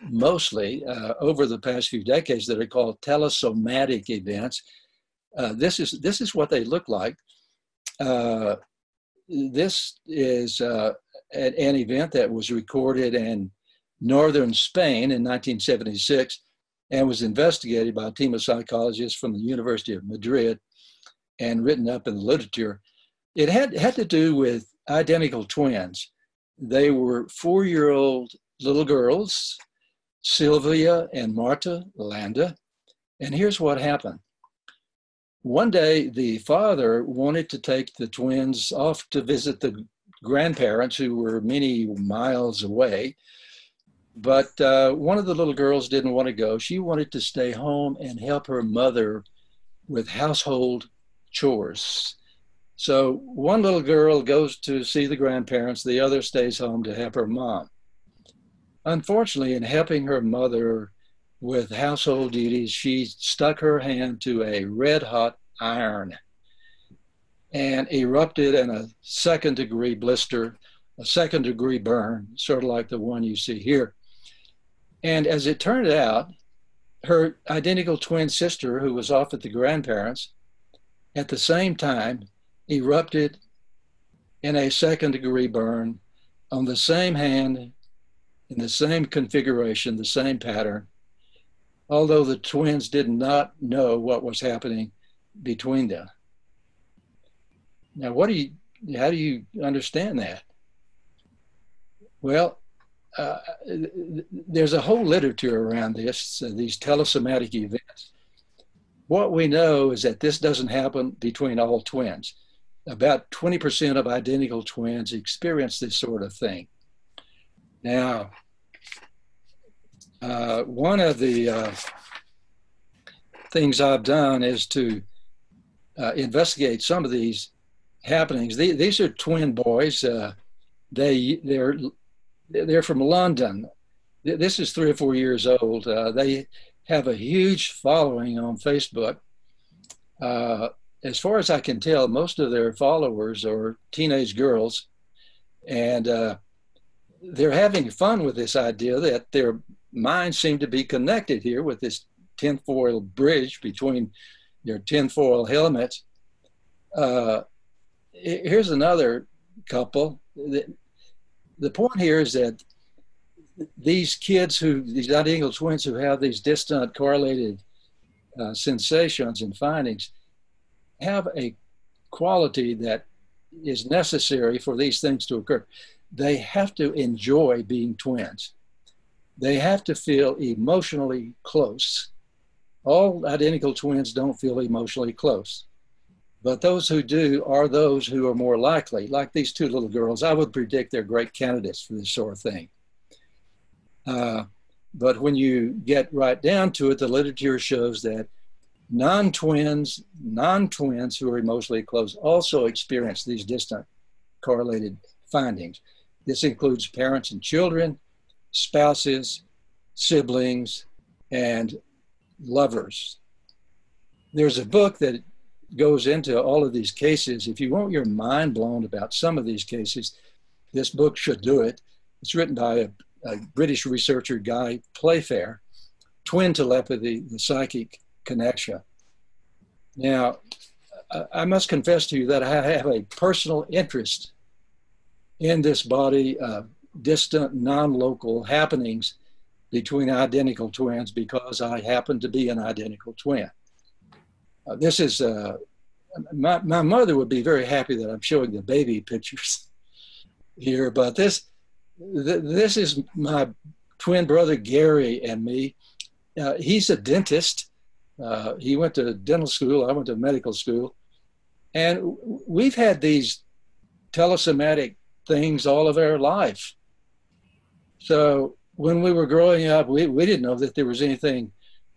mostly uh, over the past few decades that are called telesomatic events uh, this is this is what they look like. Uh, this is uh, an, event that was recorded in northern Spain in 1976 and was investigated by a team of psychologists from the University of Madrid and written up in the literature. It had had to do with identical twins. They were four-year-old little girls, Sylvia and Marta Landa. And here's what happened one day, the father wanted to take the twins off to visit the grandparents who were many miles away. But uh, one of the little girls didn't want to go. She wanted to stay home and help her mother with household chores. So one little girl goes to see the grandparents, the other stays home to help her mom. Unfortunately, in helping her mother with household duties, she stuck her hand to a red hot iron and erupted in a second degree blister, a second degree burn, sort of like the one you see here. And as it turned out, her identical twin sister, who was off at the grandparents, at the same time erupted in a second degree burn on the same hand, in the same configuration, the same pattern, although the twins did not know what was happening between them. Now, what do you, how do you understand that? Well, uh, there's a whole literature around this, uh, these telesomatic events. What we know is that this doesn't happen between all twins. About 20% of identical twins experience this sort of thing. Now, uh, one of the uh, things I've done is to uh, investigate some of these happenings. These are twin boys. Uh, they they're they're from London. This is three or four years old. Uh, they have a huge following on Facebook. Uh, as far as I can tell, most of their followers are teenage girls, and uh, they're having fun with this idea that their minds seem to be connected here with this tinfoil bridge between their tinfoil helmets. Uh, here's another couple. The, the point here is that these kids who, these identical twins who have these distant correlated uh, sensations and findings have a quality that is necessary for these things to occur. They have to enjoy being twins. They have to feel emotionally close all identical twins don't feel emotionally close. But those who do are those who are more likely, like these two little girls. I would predict they're great candidates for this sort of thing. Uh, but when you get right down to it, the literature shows that non twins, non twins who are emotionally close also experience these distant correlated findings. This includes parents and children, spouses, siblings, and lovers. There's a book that goes into all of these cases. If you want your mind blown about some of these cases, this book should do it. It's written by a, a British researcher, Guy Playfair, Twin Telepathy, the Psychic Connection. Now, I must confess to you that I have a personal interest in this body of distant, non local happenings between identical twins because I happen to be an identical twin. Uh, this is, uh, my, my mother would be very happy that I'm showing the baby pictures here, but this, th- this is my twin brother Gary and me. Uh, he's a dentist. Uh, he went to dental school, I went to medical school. And we've had these telesomatic things all of our life. So when we were growing up, we, we didn't know that there was anything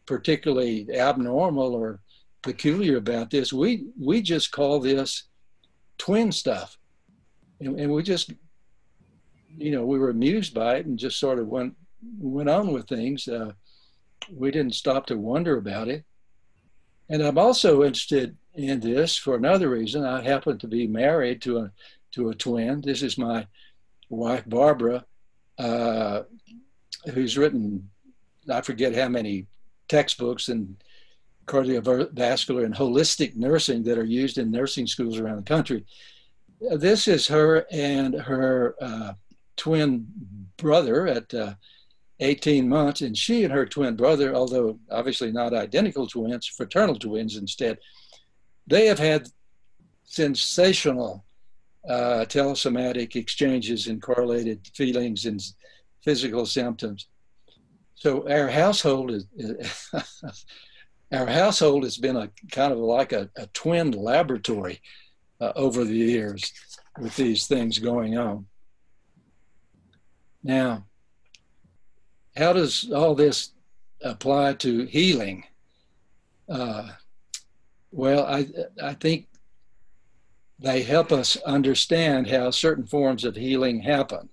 particularly abnormal or peculiar about this. We we just call this twin stuff, and, and we just you know we were amused by it and just sort of went went on with things. Uh, we didn't stop to wonder about it. And I'm also interested in this for another reason. I happen to be married to a to a twin. This is my wife Barbara, uh, who's written I forget how many textbooks and cardiovascular and holistic nursing that are used in nursing schools around the country. This is her and her uh, twin brother at uh, 18 months, and she and her twin brother, although obviously not identical twins, fraternal twins instead, they have had sensational uh, telesomatic exchanges and correlated feelings and physical symptoms. So our household is our household has been a kind of like a, a twin laboratory uh, over the years with these things going on. Now, how does all this apply to healing? Uh, well, I I think they help us understand how certain forms of healing happen.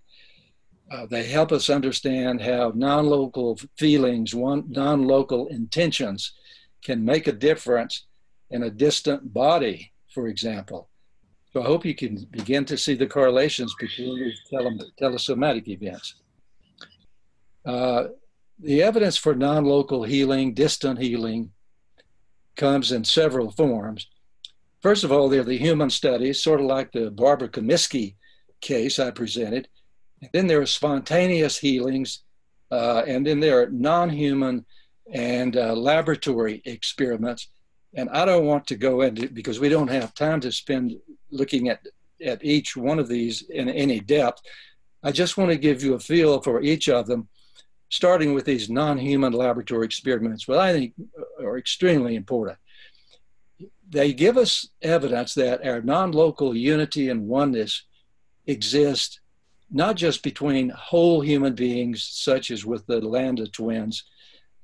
Uh, they help us understand how non-local feelings, non-local intentions can make a difference in a distant body, for example. So I hope you can begin to see the correlations between these tele- telesomatic events. Uh, the evidence for non local healing, distant healing, comes in several forms. First of all, there are the human studies, sort of like the Barbara Cumiskey case I presented. And then there are spontaneous healings, uh, and then there are non human and uh, laboratory experiments. And I don't want to go into because we don't have time to spend looking at, at each one of these in any depth. I just want to give you a feel for each of them, starting with these non human laboratory experiments, what I think are extremely important. They give us evidence that our non local unity and oneness exist not just between whole human beings, such as with the Landa twins,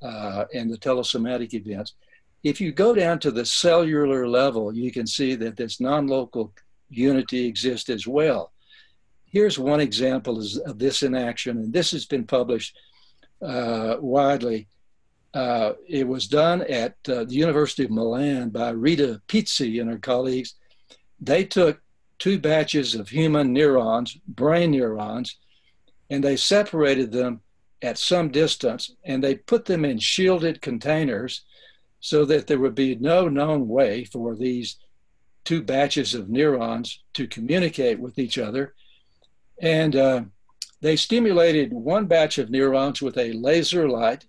uh, and the telesomatic events. If you go down to the cellular level, you can see that this non local unity exists as well. Here's one example of this in action, and this has been published uh, widely. Uh, it was done at uh, the University of Milan by Rita Pizzi and her colleagues. They took two batches of human neurons, brain neurons, and they separated them at some distance and they put them in shielded containers so that there would be no known way for these two batches of neurons to communicate with each other. And uh, they stimulated one batch of neurons with a laser light,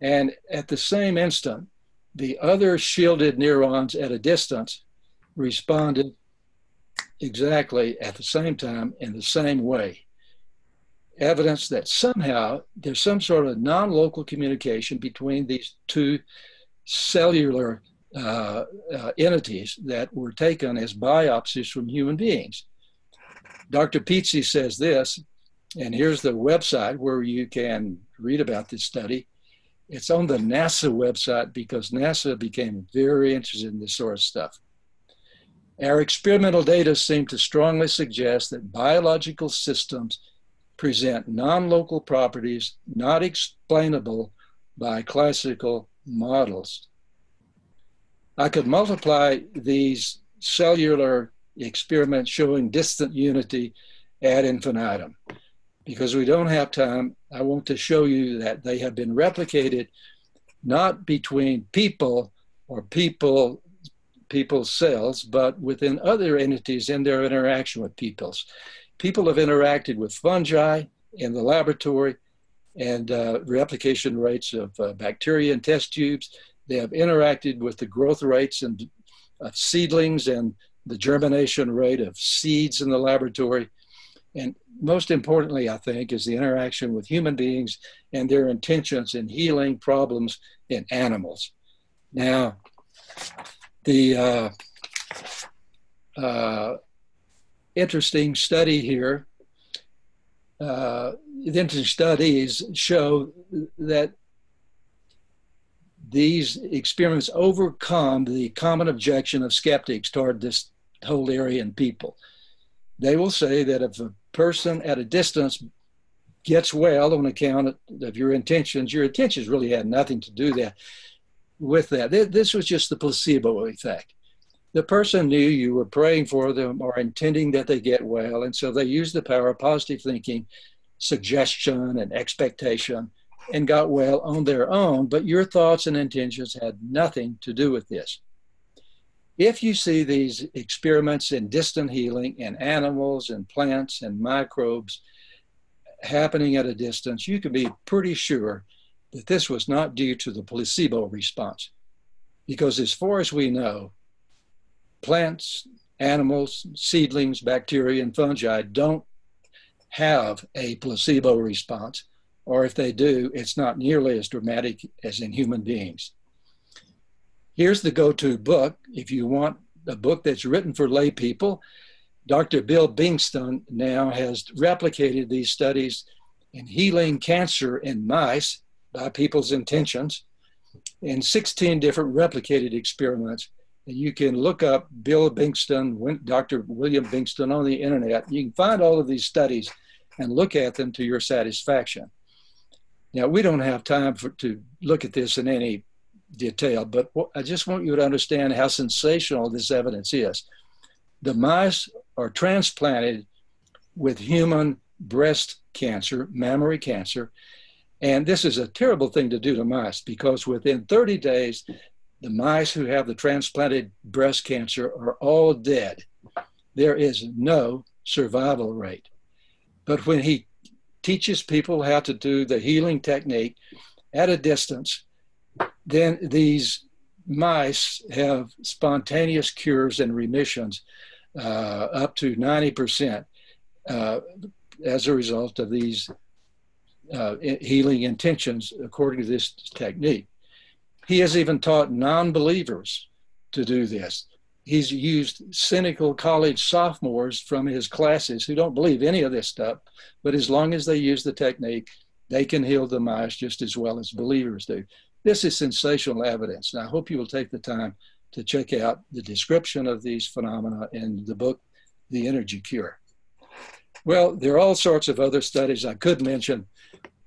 and at the same instant, the other shielded neurons at a distance responded exactly at the same time in the same way evidence that somehow there's some sort of non-local communication between these two cellular uh, uh, entities that were taken as biopsies from human beings. Dr. Pizzi says this, and here's the website where you can read about this study. It's on the NASA website because NASA became very interested in this sort of stuff. Our experimental data seem to strongly suggest that biological systems present non local properties not explainable by classical models. I could multiply these cellular experiments showing distant unity ad infinitum. Because we don't have time, I want to show you that they have been replicated not between people or people people's cells, but within other entities in their interaction with people's. People have interacted with fungi in the laboratory and uh, replication rates of uh, bacteria in test tubes. They have interacted with the growth rates and of seedlings and the germination rate of seeds in the laboratory. And most importantly, I think, is the interaction with human beings and their intentions in healing problems in animals. Now, the uh, uh, interesting study here, uh, the interesting studies show that these experiments overcome the common objection of skeptics toward this whole area and people. They will say that if a person at a distance gets well on account of your intentions, your intentions really had nothing to do that with that. This was just the placebo effect. The person knew you were praying for them or intending that they get well, and so they used the power of positive thinking, suggestion, and expectation and got well on their own, but your thoughts and intentions had nothing to do with this. If you see these experiments in distant healing in animals and plants and microbes happening at a distance, you can be pretty sure that this was not due to the placebo response. Because as far as we know, plants, animals, seedlings, bacteria, and fungi don't have a placebo response or if they do, it's not nearly as dramatic as in human beings. Here's the go to book. If you want a book that's written for lay people, Dr. Bill Bengston now has replicated these studies in healing cancer in mice by people's intentions in 16 different replicated experiments. You can look up Bill Bengston, Dr. William Bengston on the internet. You can find all of these studies and look at them to your satisfaction. Now, we don't have time for, to look at this in any detail, but I just want you to understand how sensational this evidence is. The mice are transplanted with human breast cancer, mammary cancer, and this is a terrible thing to do to mice because within 30 days, the mice who have the transplanted breast cancer are all dead. There is no survival rate. But when he teaches people how to do the healing technique at a distance, then these mice have spontaneous cures and remissions uh, up to 90% uh, as a result of these uh, healing intentions according to this technique. He has even taught non believers to do this he's used cynical college sophomores from his classes who don't believe any of this stuff, but as long as they use the technique, they can heal the mice just as well as believers do. This is sensational evidence, and I hope you will take the time to check out the description of these phenomena in the book, The Energy Cure. Well, there are all sorts of other studies I could mention.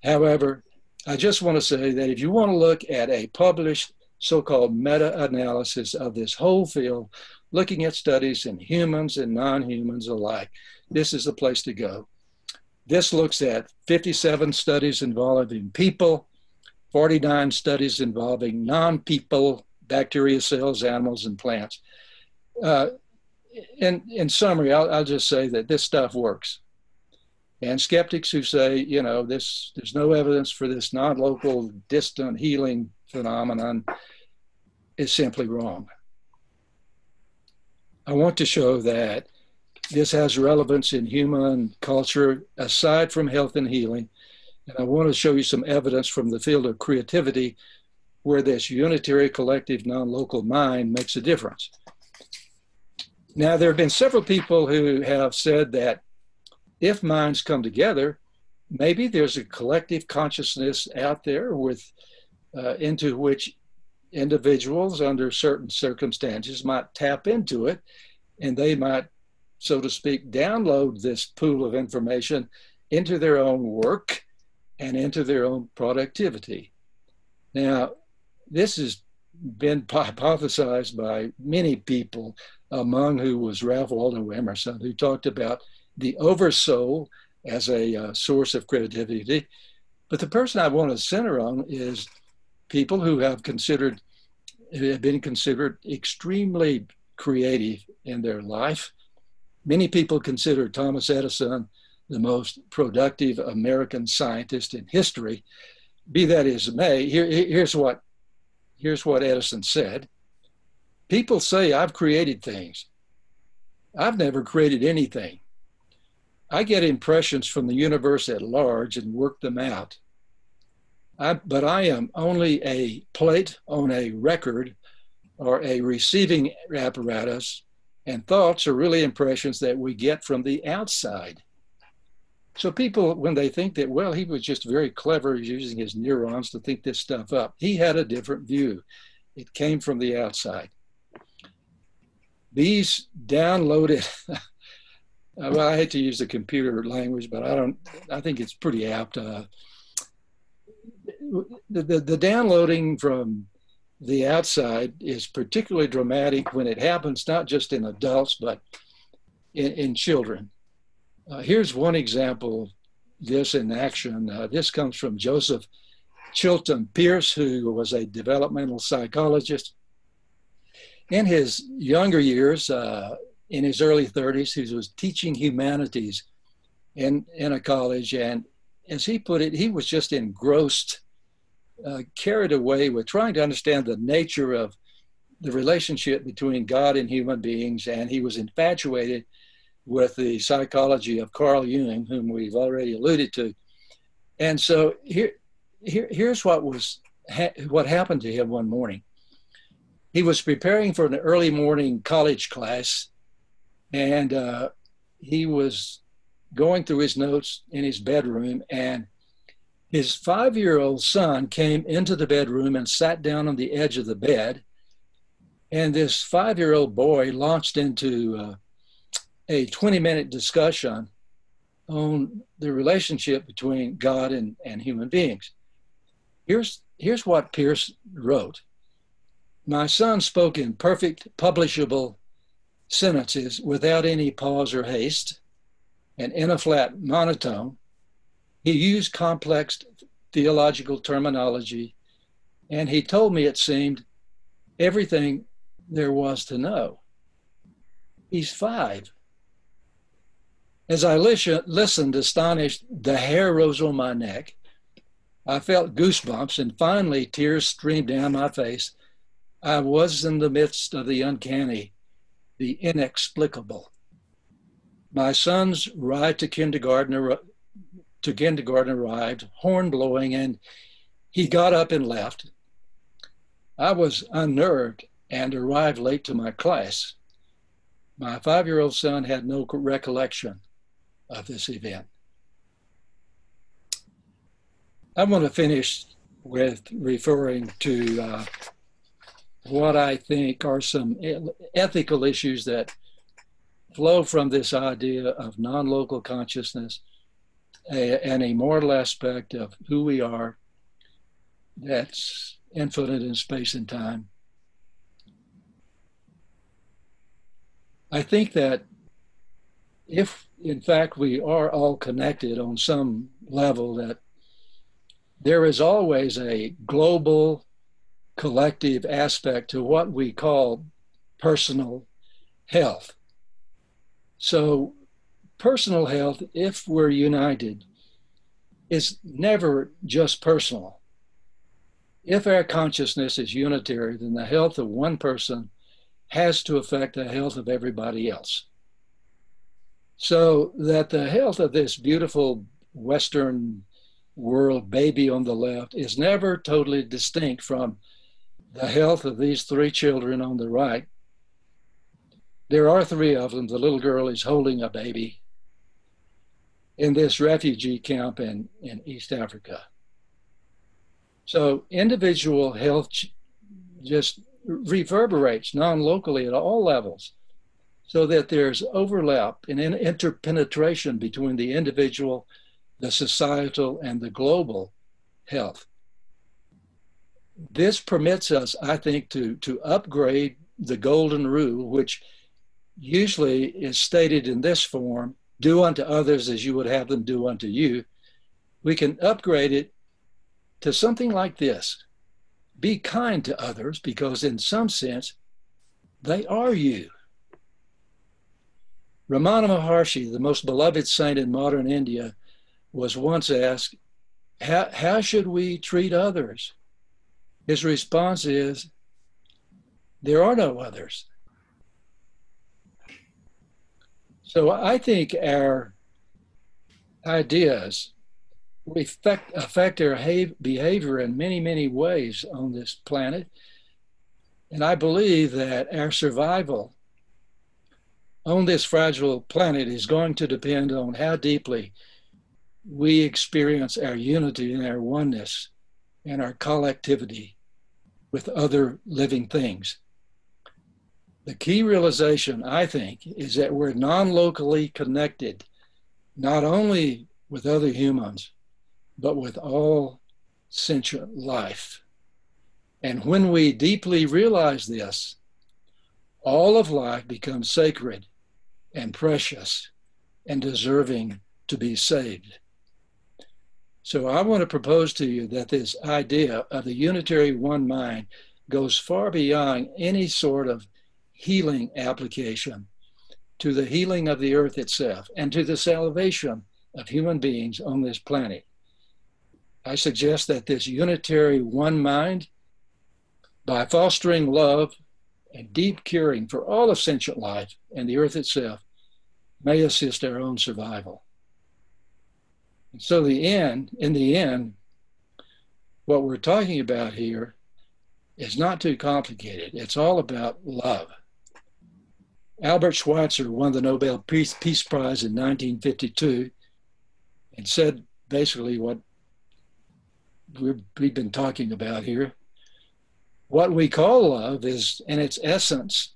However, I just want to say that if you want to look at a published so-called meta-analysis of this whole field, looking at studies in humans and non-humans alike. This is the place to go. This looks at 57 studies involving people, 49 studies involving non-people, bacteria cells, animals, and plants. Uh, in, in summary, I'll, I'll just say that this stuff works. And skeptics who say, you know, this there's no evidence for this non-local, distant healing phenomenon is simply wrong. I want to show that this has relevance in human culture aside from health and healing. And I want to show you some evidence from the field of creativity where this unitary collective non-local mind makes a difference. Now, there have been several people who have said that if minds come together, maybe there's a collective consciousness out there with uh, into which individuals under certain circumstances might tap into it and they might so to speak download this pool of information into their own work and into their own productivity. Now this has been hypothesized by many people among who was ralph waldo emerson who talked about the oversoul as a uh, source of creativity. But the person I want to center on is people who have considered have been considered extremely creative in their life. Many people consider Thomas Edison the most productive American scientist in history. Be that as it may, here, here's what here's what Edison said. People say I've created things. I've never created anything. I get impressions from the universe at large and work them out. I, but I am only a plate on a record or a receiving apparatus, and thoughts are really impressions that we get from the outside. So people, when they think that, well, he was just very clever using his neurons to think this stuff up, he had a different view. It came from the outside. These downloaded uh, well, I hate to use the computer language, but I don't. I think it's pretty apt. Uh, the, the, the downloading from the outside is particularly dramatic when it happens not just in adults but in, in children. Uh, here's one example. This in action. Uh, this comes from Joseph Chilton Pearce, who was a developmental psychologist. In his younger years, uh, in his early 30s. He was teaching humanities in, in a college. And as he put it, he was just engrossed, uh, carried away with trying to understand the nature of the relationship between God and human beings. And he was infatuated with the psychology of Carl Jung, whom we've already alluded to. And so here, here here's what was ha- what happened to him one morning. He was preparing for an early morning college class and uh, he was going through his notes in his bedroom and his five-year-old son came into the bedroom and sat down on the edge of the bed. And this five-year-old boy launched into uh, a 20-minute discussion on the relationship between god and, and human beings. Here's here's what Pearce wrote. My son spoke in perfect publishable sentences without any pause or haste and in a flat monotone. He used complex theological terminology, and he told me it seemed everything there was to know. He's five. As I listened, astonished, the hair rose on my neck. I felt goosebumps, and finally, tears streamed down my face. I was in the midst of the uncanny the inexplicable. My son's ride to kindergarten to kindergarten arrived, horn blowing, and he got up and left. I was unnerved and arrived late to my class. My five year old son had no recollection of this event. I want to finish with referring to uh, what I think are some ethical issues that flow from this idea of non local consciousness and a moral aspect of who we are that's infinite in space and time. I think that if, in fact, we are all connected on some level, that there is always a global collective aspect to what we call personal health. So, personal health, if we're united, is never just personal. If our consciousness is unitary, then the health of one person has to affect the health of everybody else. So that the health of this beautiful Western world baby on the left is never totally distinct from the health of these three children on the right. There are three of them. The little girl is holding a baby in this refugee camp in, in East Africa. So individual health just reverberates non-locally at all levels so that there's overlap and interpenetration between the individual, the societal, and the global health. This permits us, I think, to, to upgrade the golden rule, which usually is stated in this form do unto others as you would have them do unto you. We can upgrade it to something like this be kind to others because, in some sense, they are you. Ramana Maharshi, the most beloved saint in modern India, was once asked, how, how should we treat others? His response is, there are no others. So I think our ideas affect, affect our behavior in many, many ways on this planet. And I believe that our survival on this fragile planet is going to depend on how deeply we experience our unity and our oneness and our collectivity with other living things. The key realization, I think, is that we're non locally connected, not only with other humans, but with all sentient life. And when we deeply realize this, all of life becomes sacred and precious and deserving to be saved. So I want to propose to you that this idea of the unitary one mind goes far beyond any sort of healing application to the healing of the earth itself and to the salvation of human beings on this planet. I suggest that this unitary one mind, by fostering love and deep caring for all of sentient life and the earth itself, may assist our own survival. And so the end, in the end, what we're talking about here is not too complicated. It's all about love. Albert Schweitzer won the Nobel Peace, Peace Prize in 1952 and said basically what we've, we've been talking about here. What we call love is, in its essence,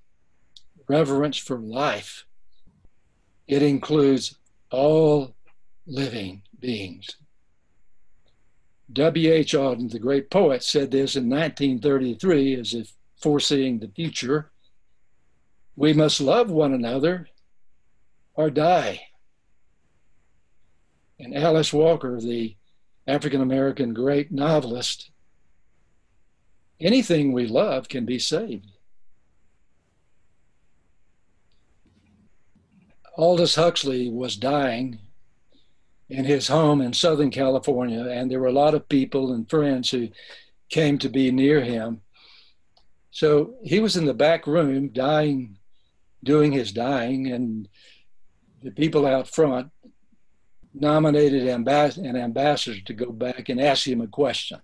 reverence for life. It includes all living beings. W.H. Auden, the great poet, said this in 1933 as if foreseeing the future. We must love one another or die. And Alice Walker, the African American great novelist, anything we love can be saved. Aldous Huxley was dying in his home in Southern California, and there were a lot of people and friends who came to be near him. So he was in the back room dying, doing his dying, and the people out front nominated an ambassador to go back and ask him a question.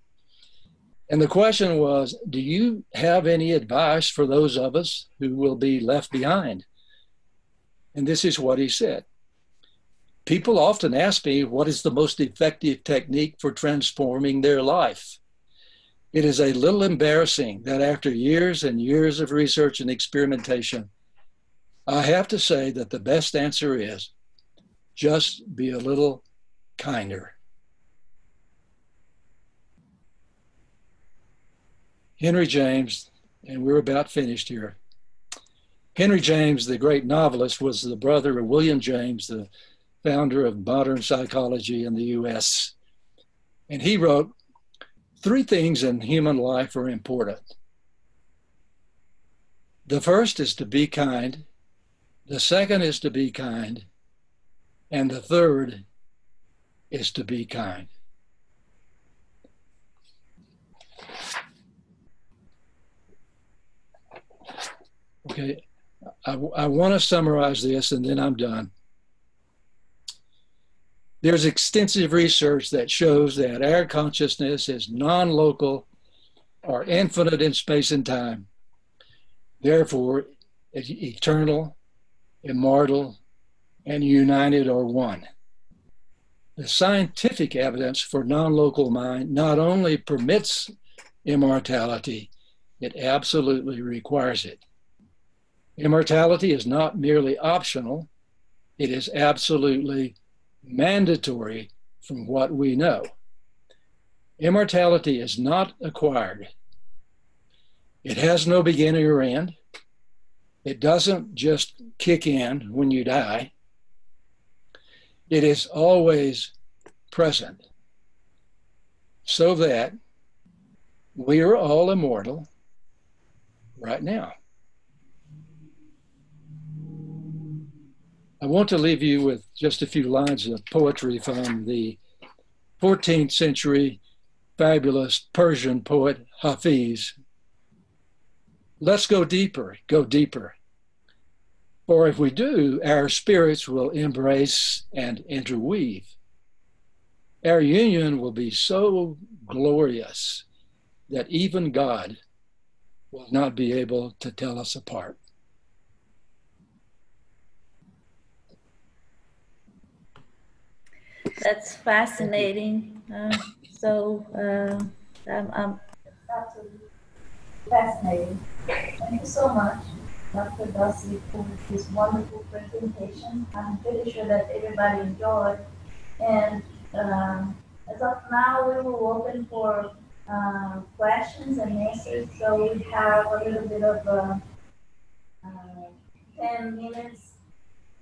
And the question was Do you have any advice for those of us who will be left behind? And this is what he said People often ask me what is the most effective technique for transforming their life. It is a little embarrassing that after years and years of research and experimentation, I have to say that the best answer is just be a little kinder. Henry James, and we're about finished here. Henry James, the great novelist, was the brother of William James, the founder of modern psychology in the US. And he wrote Three things in human life are important. The first is to be kind, the second is to be kind, and the third is to be kind. Okay, I, I want to summarize this and then I'm done. There's extensive research that shows that our consciousness is non local or infinite in space and time. Therefore, eternal, immortal, and united or one. The scientific evidence for non local mind not only permits immortality, it absolutely requires it. Immortality is not merely optional, it is absolutely mandatory from what we know. Immortality is not acquired. It has no beginning or end. It doesn't just kick in when you die. It is always present so that we are all immortal right now. I want to leave you with just a few lines of poetry from the 14th century fabulous Persian poet Hafiz. Let's go deeper, go deeper. For if we do, our spirits will embrace and interweave. Our union will be so glorious that even God will not be able to tell us apart. That's fascinating. Uh, so, uh, I'm, I'm absolutely fascinating. Thank you so much, Dr. Dossey, for this wonderful presentation. I'm pretty sure that everybody enjoyed. And um, as of now, we will open for uh, questions and answers. So we have a little bit of uh, uh, 10 minutes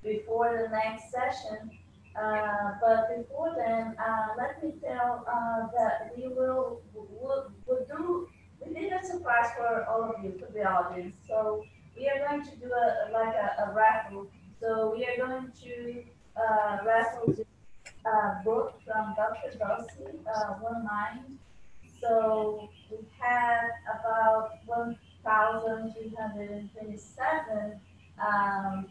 before the next session. Uh, but before then, uh, let me tell uh, that we will we'll, we'll do we did a surprise for all of you, for the audience. So we are going to do a like a, a raffle. So we are going to uh, raffle this uh, book from Dr. Uh, One Mind. So we had about 1,327 um,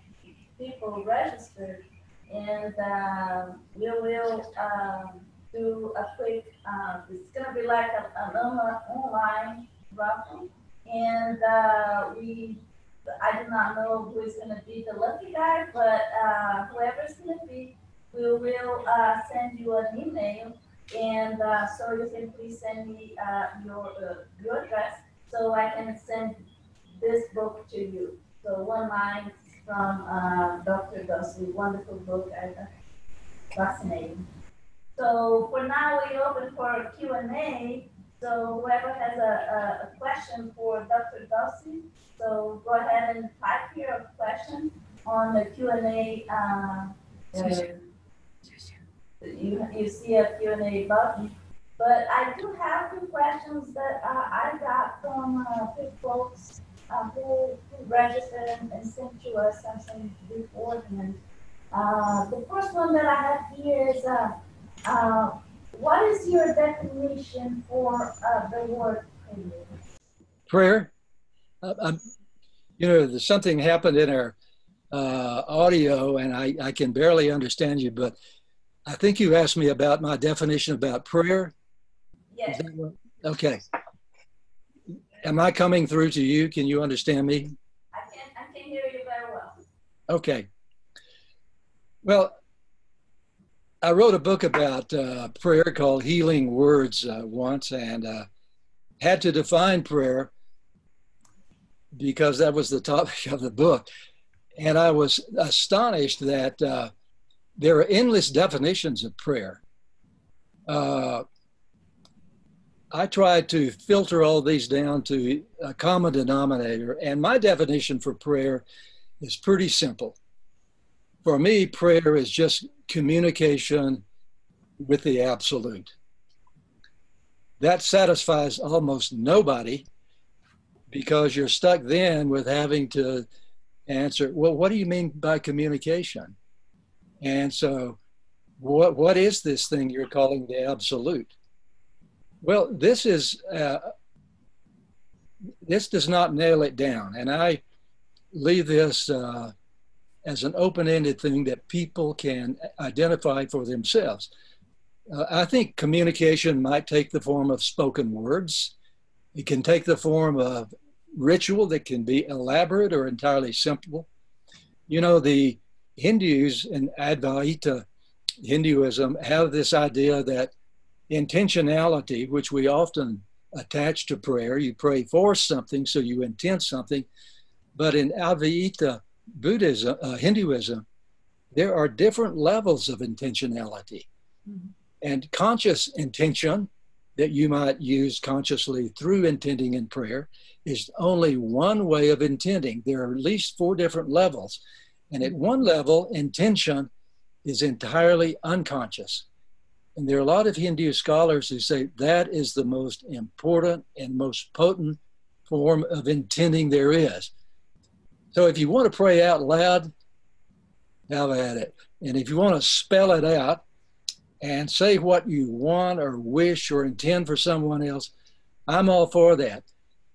people registered and um, we will um, do a quick, uh, it's going to be like a, an online raffle. And uh, we, I do not know who is to be the lucky guy, but uh, whoever it's going to be, we will uh, send you an email. And uh, so you can please send me uh, your, your address so I can send this book to you. So one line from uh, Dr. Dossey, wonderful book, fascinating. So for now, we open for Q&A. So whoever has a, a, question for Dr. Dossey, so go ahead and type your question on the Q&A. Uh, you, you see a Q&A button. But I do have two questions that uh, I got from uh, folks uh, who, who registered and, and, sent to us something beforehand. Uh, the first one that I have here is uh, uh, what is your definition for uh, the word prayer? Prayer? Uh, um, you know, something happened in our uh, audio and I, I can barely understand you, but I think you asked me about my definition about prayer. Yes. Okay. Am I coming through to you? Can you understand me? I can, I can hear you very well. Okay. Well, I wrote a book about uh, prayer called Healing Words uh, once and uh, had to define prayer because that was the topic of the book. And I was astonished that uh, there are endless definitions of prayer. I try to filter all these down to a common denominator, and my definition for prayer is pretty simple. For me, prayer is just communication with the absolute. That satisfies almost nobody because you're stuck then with having to answer, well, what do you mean by communication? And so, what, what is this thing you're calling the absolute? Well, this is uh, this does not nail it down, and I leave this uh, as an open-ended thing that people can identify for themselves. Uh, I think communication might take the form of spoken words. It can take the form of ritual that can be elaborate or entirely simple. You know, the Hindus in Advaita Hinduism have this idea that intentionality, which we often attach to prayer, you pray for something, so you intend something. But in Advaita Buddhism, uh, Hinduism, there are different levels of intentionality. Mm-hmm. And conscious intention that you might use consciously through intending in prayer is only one way of intending. There are at least four different levels. And at one level, intention is entirely unconscious. And there are a lot of Hindu scholars who say that is the most important and most potent form of intending there is. So if you want to pray out loud, have at it. And if you want to spell it out and say what you want or wish or intend for someone else, I'm all for that.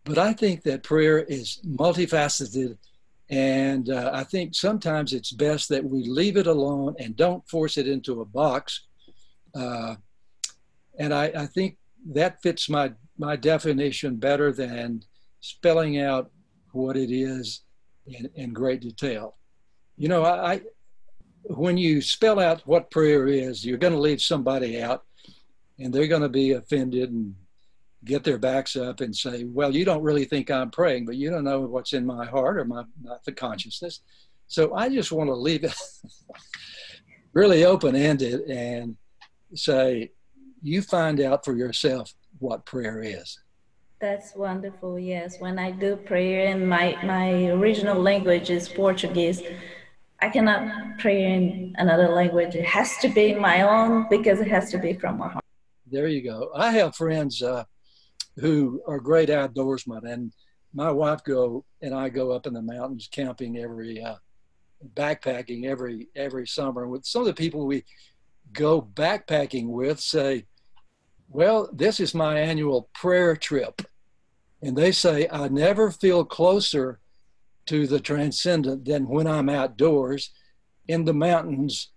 But I think that prayer is multifaceted. And uh, I think sometimes it's best that we leave it alone and don't force it into a box. Uh, and I, I think that fits my, my definition better than spelling out what it is in, in great detail. You know, I, when you spell out what prayer is, you're going to leave somebody out and they're going to be offended and get their backs up and say, well, you don't really think I'm praying, but you don't know what's in my heart or my, my the consciousness. So I just want to leave it really open ended and say, you find out for yourself what prayer is. That's wonderful. Yes, when I do prayer in my my original language is Portuguese, I cannot pray in another language. It has to be my own because it has to be from my heart. There you go. I have friends uh, who are great outdoorsmen, and my wife go and I go up in the mountains camping every uh, backpacking every every summer. With some of the people we go backpacking with, say, "Well, this is my annual prayer trip." And they say, I never feel closer to the transcendent than when I'm outdoors in the mountains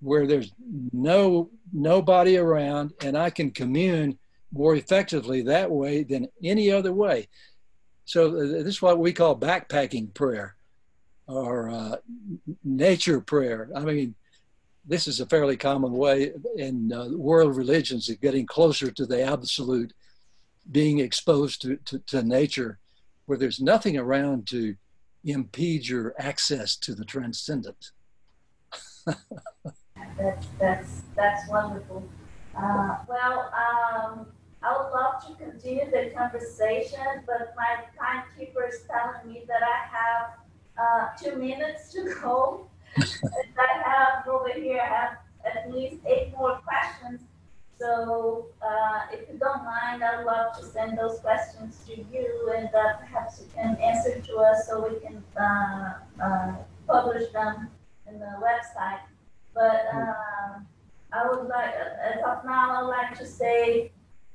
where there's no nobody around and I can commune more effectively that way than any other way. So uh, this is what we call backpacking prayer or uh, nature prayer. I mean, this is a fairly common way in uh, world religions of getting closer to the absolute being exposed to, to, to nature where there's nothing around to impede your access to the transcendent. that's, that's, that's wonderful. Uh, well, um, I would love to continue the conversation, but my timekeeper is telling me that I have uh, two minutes to go. I have over here, have at least eight more questions. So uh, if you don't mind, I'd love to send those questions to you and uh, perhaps you can answer to us so we can uh, uh publish them in the website. But uh, I would like, as of now, I would like to say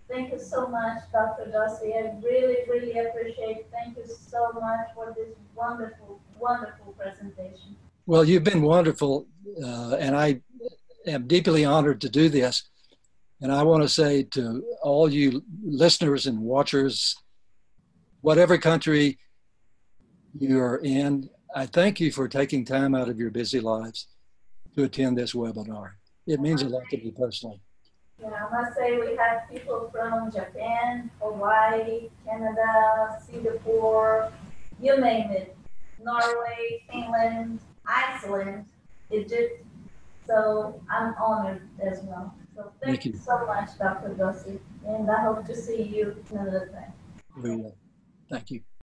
thank you so much, Dr. Dossey. I really, really appreciate it. Thank you so much for this wonderful, wonderful presentation. Well, you've been wonderful, uh, and I am deeply honored to do this. And I want to say to all you listeners and watchers, whatever country you're in, I thank you for taking time out of your busy lives to attend this webinar. It means a lot to me personally. Yeah, I must say we have people from Japan, Hawaii, Canada, Singapore, you name it, Norway, Finland, Iceland, Egypt. So I'm honored as well. So thank, thank you. you so much, Dr. Dossey, and I hope to see you another time. We will. Thank you.